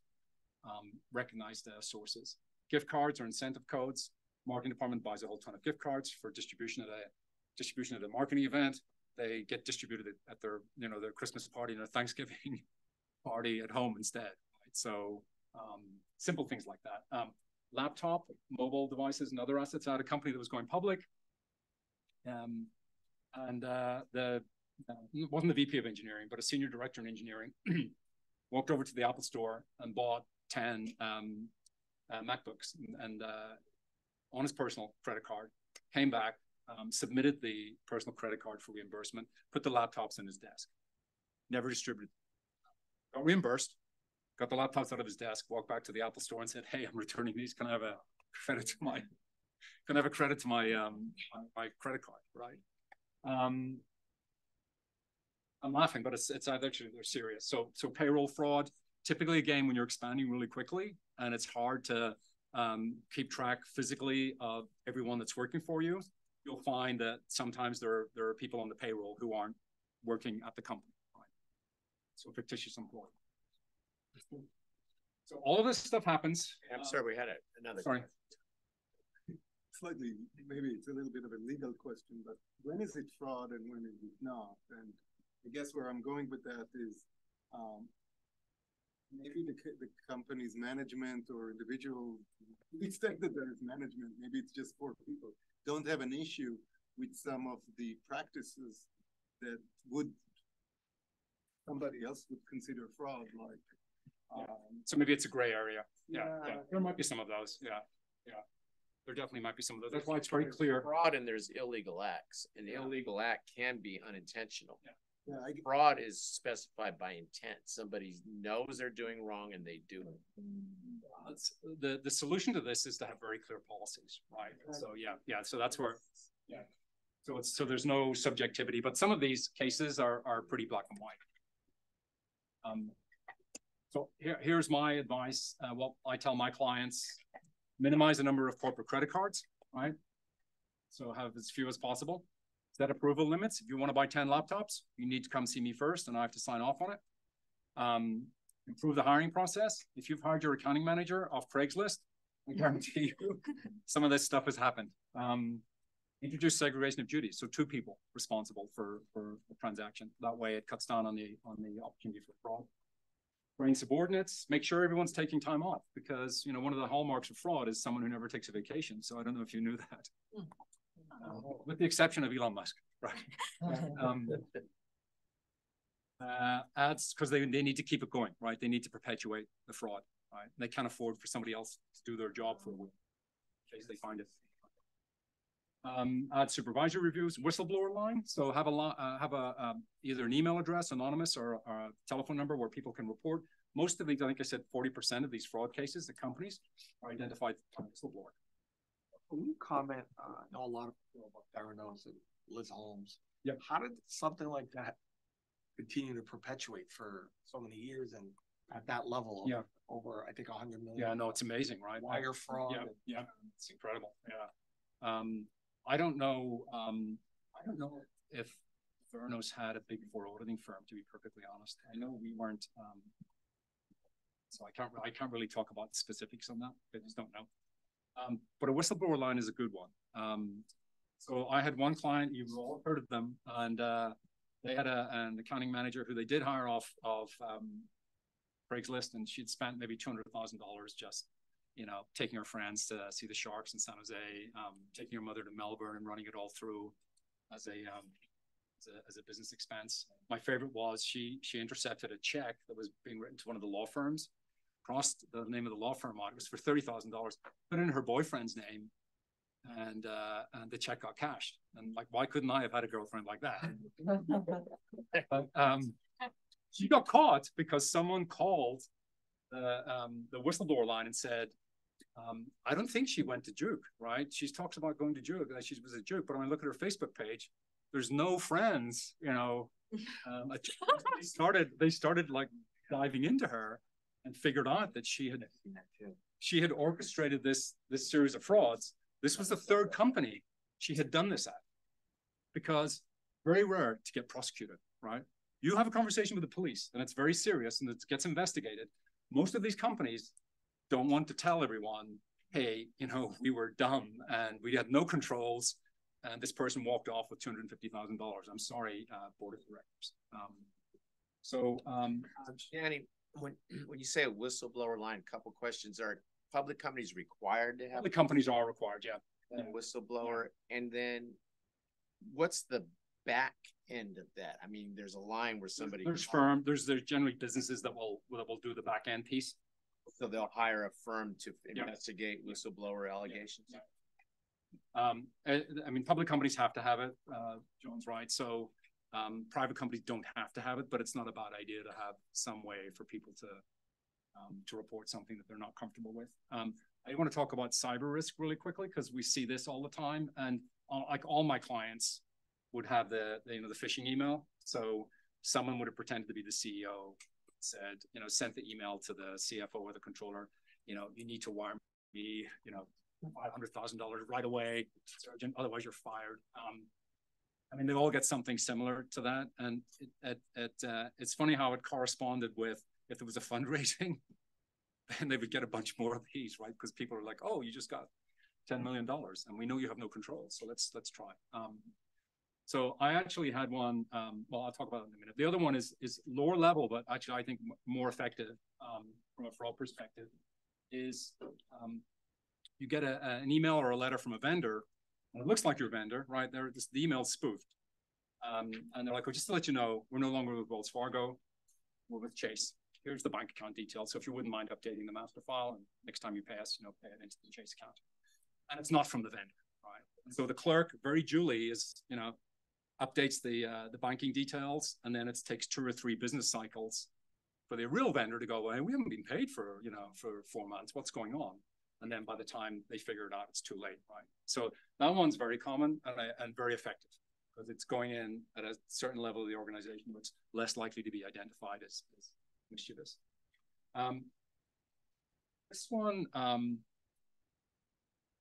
um, recognized uh, sources. Gift cards or incentive codes. Marketing department buys a whole ton of gift cards for distribution at a distribution at a marketing event. They get distributed at their you know their Christmas party and a Thanksgiving party at home instead. Right? So um, simple things like that. Um, laptop, mobile devices, and other assets. I had a company that was going public, um, and uh, the uh, wasn't the VP of engineering, but a senior director in engineering walked over to the Apple store and bought 10 um, uh, MacBooks and, and uh, on his personal credit card, came back, um, submitted the personal credit card for reimbursement, put the laptops in his desk, never distributed. Got reimbursed, got the laptops out of his desk, walked back to the Apple store and said, "Hey, I'm returning these. Can I have a credit to my can I have a credit to my um my, my credit card?" Right. Um, I'm laughing, but it's it's actually they're serious. So so payroll fraud, typically again when you're expanding really quickly and it's hard to um, keep track physically of everyone that's working for you, you'll find that sometimes there are, there are people on the payroll who aren't working at the company. Right? So fictitious employee. So all of this stuff happens. I'm sorry, we had a, another. Sorry. Slightly, maybe it's a little bit of a legal question, but when is it fraud and when is it not? And I guess where I'm going with that is um, maybe the, the company's management or individual, to the that there is management, maybe it's just four people, don't have an issue with some of the practices that would somebody else would consider fraud, like. Um, so maybe it's a gray area. Yeah, yeah, yeah, there might be some of those. Yeah, yeah. There definitely might be some of those. That's why it's very clear. Fraud and there's illegal acts. An yeah. illegal act can be unintentional. Yeah. Yeah, I, fraud is specified by intent. Somebody knows they're doing wrong and they do it. the the solution to this is to have very clear policies, right? So yeah, yeah. So that's where, yeah. So it's so there's no subjectivity, but some of these cases are are pretty black and white. Um, so here, here's my advice. Uh, what I tell my clients: minimize the number of corporate credit cards, right? So have as few as possible set approval limits. If you want to buy 10 laptops, you need to come see me first and I have to sign off on it. Um, improve the hiring process. If you've hired your accounting manager off Craigslist I guarantee you, some of this stuff has happened. Um, introduce segregation of duties, so two people responsible for for the transaction. That way, it cuts down on the on the opportunity for fraud. Train subordinates, make sure everyone's taking time off because you know one of the hallmarks of fraud is someone who never takes a vacation. So I don't know if you knew that, Um, with the exception of Elon Musk, right? um, uh, ads because they, they need to keep it going, right? They need to perpetuate the fraud, right? And they can't afford for somebody else to do their job for a week in case they find it. Um, add supervisory reviews, whistleblower line. So have a lot, uh, have a um, either an email address, anonymous, or, or a telephone number where people can report. Most of these, I think I said, forty percent of these fraud cases, the companies are identified by whistleblower. Can you comment, uh, I know a lot of people about Theranos and Liz Holmes. Yeah. How did something like that continue to perpetuate for so many years and at that level? of Yeah. Over, I think, hundred million. Yeah, no, it's amazing, right? Wire fraud. Yeah, and- yeah, it's incredible. Yeah. Um, I don't know, um, I don't know if Theranos had a big four auditing firm, to be perfectly honest. I know we weren't, um, so I can't, I can't really talk about specifics on that. I just don't know. Um, but a whistleblower line is a good one. Um, so I had one client, you've all heard of them, and, uh, they had a, an accounting manager who they did hire off of, um, Craigslist and she'd spent maybe two hundred thousand dollars just, you know, taking her friends to see the Sharks in San Jose, um, taking her mother to Melbourne and running it all through as a um, as a, as a business expense. My favorite was she she intercepted a check that was being written to one of the law firms, crossed the name of the law firm on it was for thirty thousand dollars, put in her boyfriend's name, and uh, and the check got cashed. And like, why couldn't I have had a girlfriend like that? Um, she got caught because someone called the um, the whistleblower line and said, um, "I don't think she went to Duke, right? She talks about going to Duke, that she was at Duke, but when I look at her Facebook page, there's no friends, you know." Um, they started they started like diving into her and figured out that she had she had orchestrated this this series of frauds. This was the third company she had done this at, because very rare to get prosecuted, right? You have a conversation with the police and it's very serious and it gets investigated. Most of these companies don't want to tell everyone, hey, you know, we were dumb and we had no controls and this person walked off with $250,000. I'm sorry, uh, board of directors. Um, so, um, Danny, when, when you say a whistleblower line, a couple questions are public companies required to have? the companies are required, yeah. Whistleblower, and then what's the back end of that? I mean, there's a line where somebody. There's firm, there's, there's generally businesses that will, that will do the back end piece. So they'll hire a firm to Yeah. investigate whistleblower allegations? Um, I, I mean, public companies have to have it, uh, John's right. So, um, private companies don't have to have it, but it's not a bad idea to have some way for people to, um, to report something that they're not comfortable with. Um, I want to talk about cyber risk really quickly because we see this all the time. And uh, like all my clients would have the, the, you know, the phishing email. So someone would have pretended to be the CEO, said, you know, sent the email to the CFO or the controller, you know, you need to wire me, you know, five hundred thousand dollars right away, otherwise you're fired. Um, I mean, they all get something similar to that, and it, it, it uh, it's funny how it corresponded with if there was a fundraising, then they would get a bunch more of these, right? Because people are like, "Oh, you just got ten million dollars, and we know you have no control, so let's let's try." Um, so I actually had one. Um, well, I'll talk about it in a minute. The other one is is lower level, but actually I think more effective um, from a fraud perspective. Is um, you get a, a- an email or a letter from a vendor, and it looks like your vendor, right? They're this, the email's spoofed, um, and they're like, "Well, just to let you know, we're no longer with Wells Fargo, we're with Chase. Here's the bank account details. So if you wouldn't mind updating the master file, and next time you pay us, you know, pay it into the Chase account." And it's not from the vendor, right? And so the clerk, very duly, is you know updates the uh, the banking details, and then it takes two or three business cycles for the real vendor to go, well, we haven't been paid for you know for four months. What's going on? And then by the time they figure it out, it's too late, right? So that one's very common and, and very effective because it's going in at a certain level of the organization that's less likely to be identified as, as mischievous. Um, this one, um,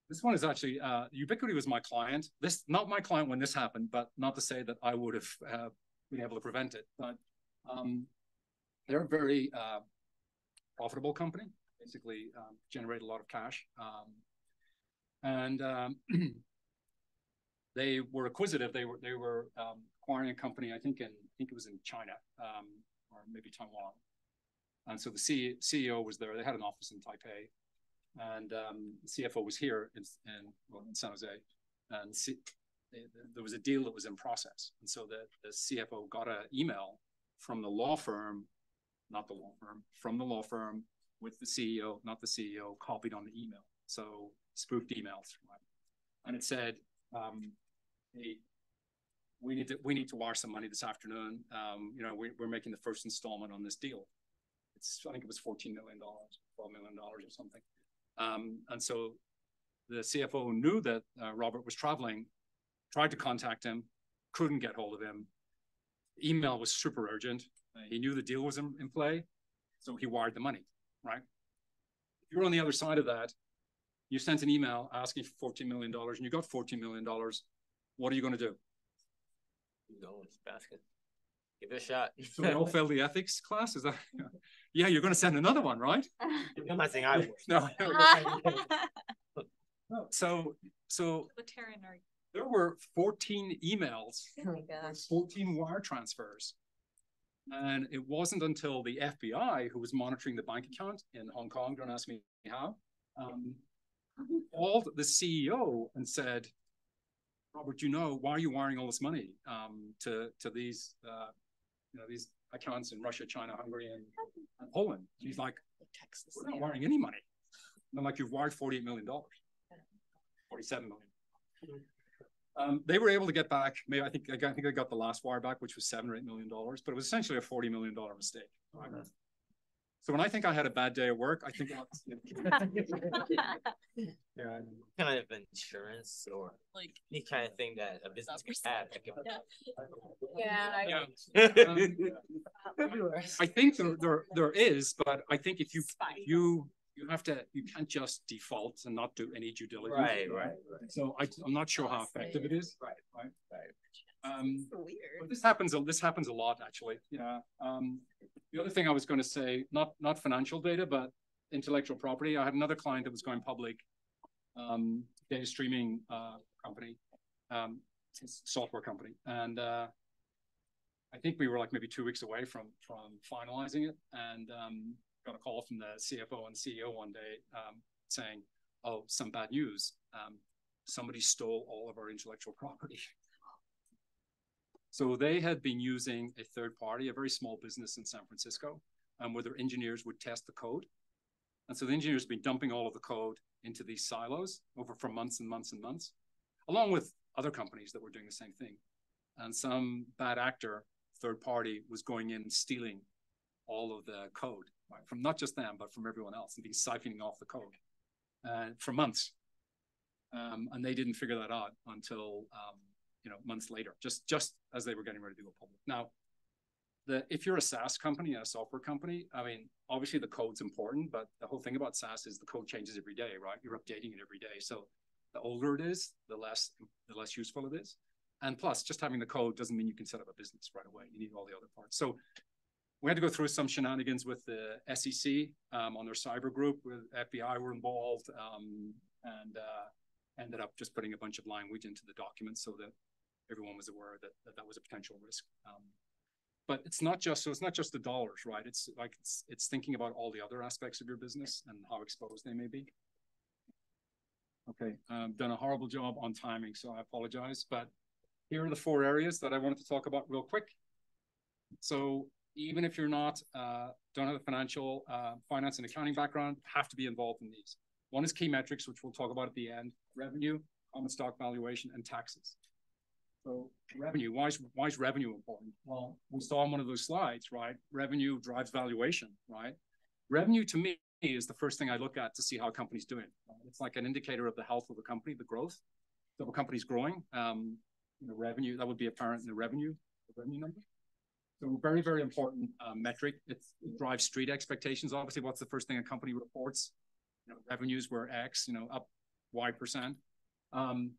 this one is actually uh, Ubiquiti was my client. This not my client when this happened, but not to say that I would have uh, been able to prevent it. But um, they're a very uh, profitable company. Basically um, generate a lot of cash. Um, and um, they were acquisitive. They were they were um, acquiring a company. I think in I think it was in China or maybe Taiwan. And so the C- CEO was there. They had an office in Taipei, and CFO was here in, in, well, in San Jose. And C- there was a deal that was in process, and so the, the CFO got an email from the law firm, not the law firm, from the law firm with the CEO, not the CEO, copied on the email. So spoofed emails, and it said, um, "Hey, we need to we need to wire some money this afternoon. Um, you know, we, we're making the first installment on this deal. It's I think it was fourteen million dollars, twelve million dollars, or something. Um, and so the CFO knew that uh, Robert was traveling, tried to contact him, couldn't get hold of him. Email was super urgent. He knew the deal was in, in play, so he wired the money, right? If you're on the other side of that, you sent an email asking for $14 million and you got $14 million. What are you going to do? Go it's basket. Give it a shot. So they all failed the ethics class? Is that? Yeah, you're going to send another one, right? I'm not saying I would. No. no. So, so Libertarian argument. there were 14 emails, Oh my gosh. 14 wire transfers. And it wasn't until the FBI, who was monitoring the bank account in Hong Kong, don't ask me how, um, called the CEO and said, Robert, you know, why are you wiring all this money um, to to these uh, you know these accounts in Russia, China, Hungary, and, and Poland? He's like, Texas, we're not wiring any money. And I'm like, you've wired $48 million, 47 million. Um, they were able to get back. Maybe I think I think I got the last wire back, which was seven or eight million dollars, but it was essentially a forty million dollar mistake. So when I think I had a bad day at work, I think Yeah. Kind of insurance or like any kind of thing that a business could have. that could- Yeah. Yeah. I think there, there there is, but I think if you you you have to you can't just default and not do any due diligence. Right, right, right. So I I'm not sure how effective it is. Right, right, right. Um, So but weird. this happens a- this happens a lot actually. Yeah. Um, the other thing I was going to say, not not financial data, but intellectual property. I had another client that was going public, um, data streaming uh, company, um, software company, and uh, I think we were like maybe two weeks away from from finalizing it, and um, got a call from the CFO and CEO one day um, saying, "Oh, some bad news. Um, somebody stole all of our intellectual property." So they had been using a third party, a very small business in San Francisco, um, where their engineers would test the code. And so the engineers have been dumping all of the code into these silos over for months and months and months, along with other companies that were doing the same thing. And some bad actor, third party, was going in and stealing all of the code right, from not just them, but from everyone else and being siphoning off the code uh, for months. Um, and they didn't figure that out until um, you know months later, just just as they were getting ready to go public. Now, the if you're a SaaS company, a software company, I mean, obviously the code's important, but the whole thing about SaaS is the code changes every day, right? You're updating it every day. So the older it is, the less the less useful it is. And plus, just having the code doesn't mean you can set up a business right away. You need all the other parts. So we had to go through some shenanigans with the SEC um, on their cyber group. With FBI were involved, um, and uh, ended up just putting a bunch of language into the document so that everyone was aware that that, that was a potential risk. Um, but it's not just so it's not just the dollars, right? It's like it's it's thinking about all the other aspects of your business and how exposed they may be. Okay, um, done a horrible job on timing, so I apologize. But here are the four areas that I wanted to talk about real quick. So even if you're not, uh, don't have a financial, uh, finance and accounting background, have to be involved in these. One is key metrics, which we'll talk about at the end, revenue, common stock valuation, and taxes. So revenue, why is, why is revenue important? Well, we saw on one of those slides, right? Revenue drives valuation, right? Revenue to me is the first thing I look at to see how a company's doing. It's like an indicator of the health of the company, the growth. So if a company's growing, um, you know, revenue, that would be apparent in the revenue, the revenue number. So very, very important uh, metric. It's, it drives street expectations. Obviously, what's the first thing a company reports? You know, revenues were X, you know, up Y percent. Um,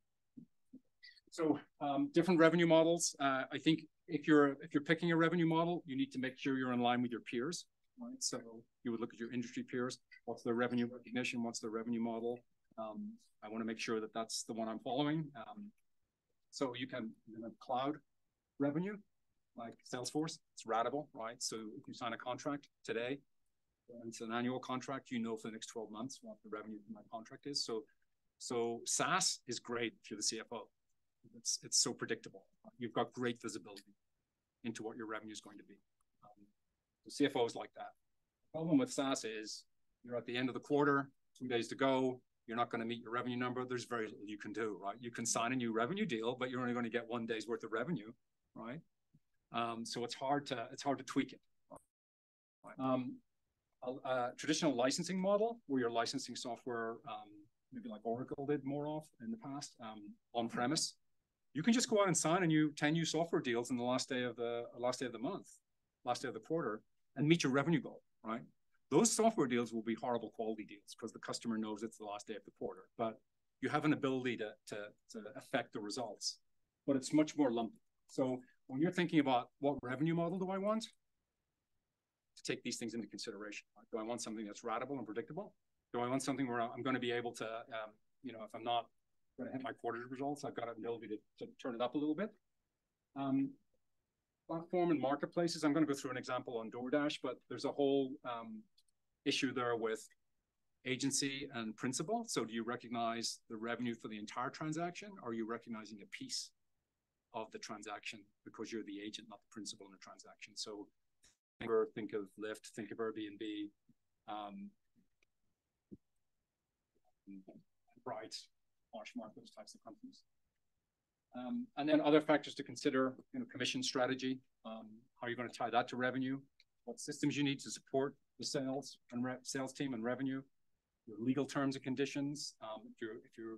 so um, different revenue models. Uh, I think if you're if you're picking a revenue model, you need to make sure you're in line with your peers. right? So you would look at your industry peers, what's their revenue recognition, what's their revenue model? Um, I want to make sure that that's the one I'm following. Um, so you can, you cloud revenue, like Salesforce, it's ratable, right? So if you sign a contract today, it's an annual contract, you know for the next 12 months what the revenue from that contract is. So, so SaaS is great if you're the CFO. It's, it's so predictable. You've got great visibility into what your revenue is going to be. Um, the CFO is like that. The problem with SaaS is you're at the end of the quarter, two days to go, you're not going to meet your revenue number. There's very little you can do, right? You can sign a new revenue deal, but you're only going to get one day's worth of revenue, right? Um, so it's hard to it's hard to tweak it. Um, a, a, traditional licensing model where you're licensing software, um, maybe like Oracle did more of in the past, um, on premise. You can just go out and sign a new 10 new software deals in the last day of the last day of the month, last day of the quarter, and meet your revenue goal, right? Those software deals will be horrible quality deals because the customer knows it's the last day of the quarter. But you have an ability to, to, to affect the results, but it's much more lumpy. So when you're thinking about what revenue model do I want, to take these things into consideration. Do I want something that's ratable and predictable? Do I want something where I'm going to be able to, um, you know, if I'm not going to hit my quarterly results, I've got an ability to, to turn it up a little bit. Um, platform and marketplaces, I'm going to go through an example on DoorDash, but there's a whole um, issue there with agency and principal. So do you recognize the revenue for the entire transaction or are you recognizing a piece of the transaction because you're the agent, not the principal in the transaction? So think of Lyft, think of Airbnb, um, Bright, Poshmark, those types of companies. Um, and then other factors to consider, you know, commission strategy. Um, how are you going to tie that to revenue? What systems you need to support the sales and sales team and revenue, your legal terms and conditions. Um, if you're if you're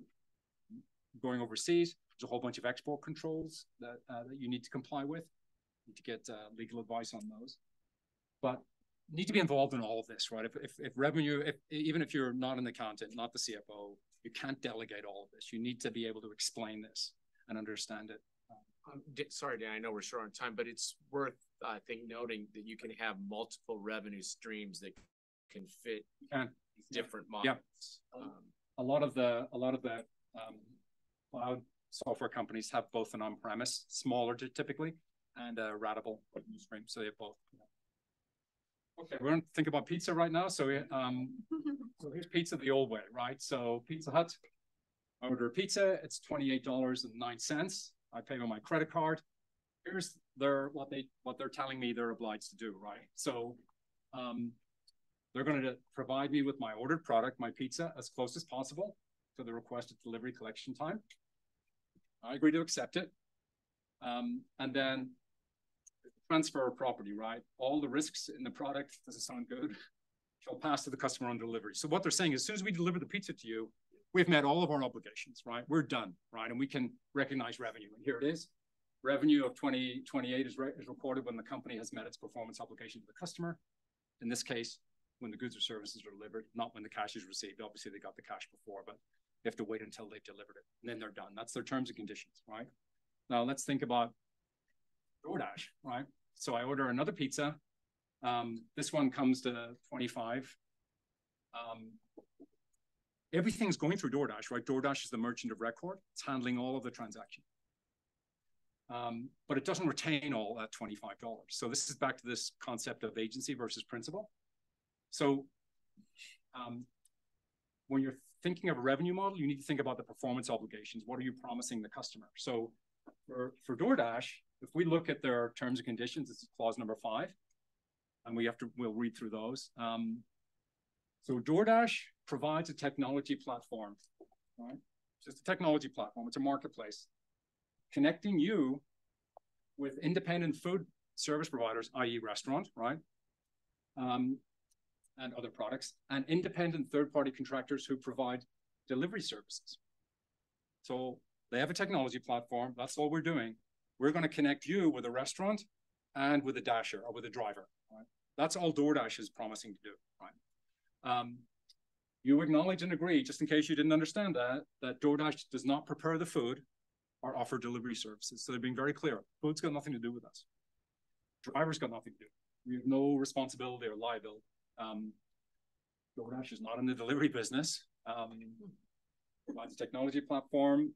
going overseas, there's a whole bunch of export controls that uh, that you need to comply with. You need to get uh, legal advice on those. But need to be involved in all of this, right? If, if, if revenue, if, even if you're not an accountant, not the CFO, you can't delegate all of this. You need to be able to explain this and understand it. Um, sorry, Dan, I know we're short on time, but it's worth, I think, noting that you can have multiple revenue streams that can fit can. different models. Yeah. Um, a lot of the a lot of the um, cloud software companies have both an on-premise, smaller typically, and a ratable revenue stream. So they have both. Okay, we're gonna think about pizza right now. So, um, so here's pizza the old way, right? So Pizza Hut, I order a pizza. It's twenty eight dollars and nine cents. I pay with my credit card. Here's their what they what they're telling me they're obliged to do, right? So, um, they're going to provide me with my ordered product, my pizza, as close as possible to the requested delivery collection time. I agree to accept it. Um, and then transfer of property, right? All the risks in the product, does it sound good? Shall pass to the customer on delivery. So what they're saying is as soon as we deliver the pizza to you, we've met all of our obligations, right? We're done, right? And we can recognize revenue. And here it is. Revenue of 2028 is, re is recorded when the company has met its performance obligation to the customer. In this case, when the goods or services are delivered, not when the cash is received. Obviously, they got the cash before, but they have to wait until they've delivered it. And then they're done. That's their terms and conditions, right? Now let's think about DoorDash, right? So I order another pizza. Um, this one comes to 25. Um, everything's going through DoorDash, right? DoorDash is the merchant of record. It's handling all of the transaction. Um, but it doesn't retain all that $25. So this is back to this concept of agency versus principal. So um, when you're thinking of a revenue model, you need to think about the performance obligations. What are you promising the customer? So for, for DoorDash, if we look at their terms and conditions, it's clause number five, and we have to, we'll read through those. Um, so DoorDash provides a technology platform, right? Just a technology platform. It's a marketplace connecting you with independent food service providers, i.e. restaurant, right? Um, and other products, and independent third-party contractors who provide delivery services. So they have a technology platform. That's all we're doing. We're going to connect you with a restaurant and with a dasher or with a driver. Right? That's all DoorDash is promising to do. Right? Um, you acknowledge and agree, just in case you didn't understand that, that DoorDash does not prepare the food or offer delivery services. So they're being very clear. Food's got nothing to do with us. Driver's got nothing to do. We have no responsibility or liability. Um, DoorDash is not in the delivery business. Um, provides a technology platform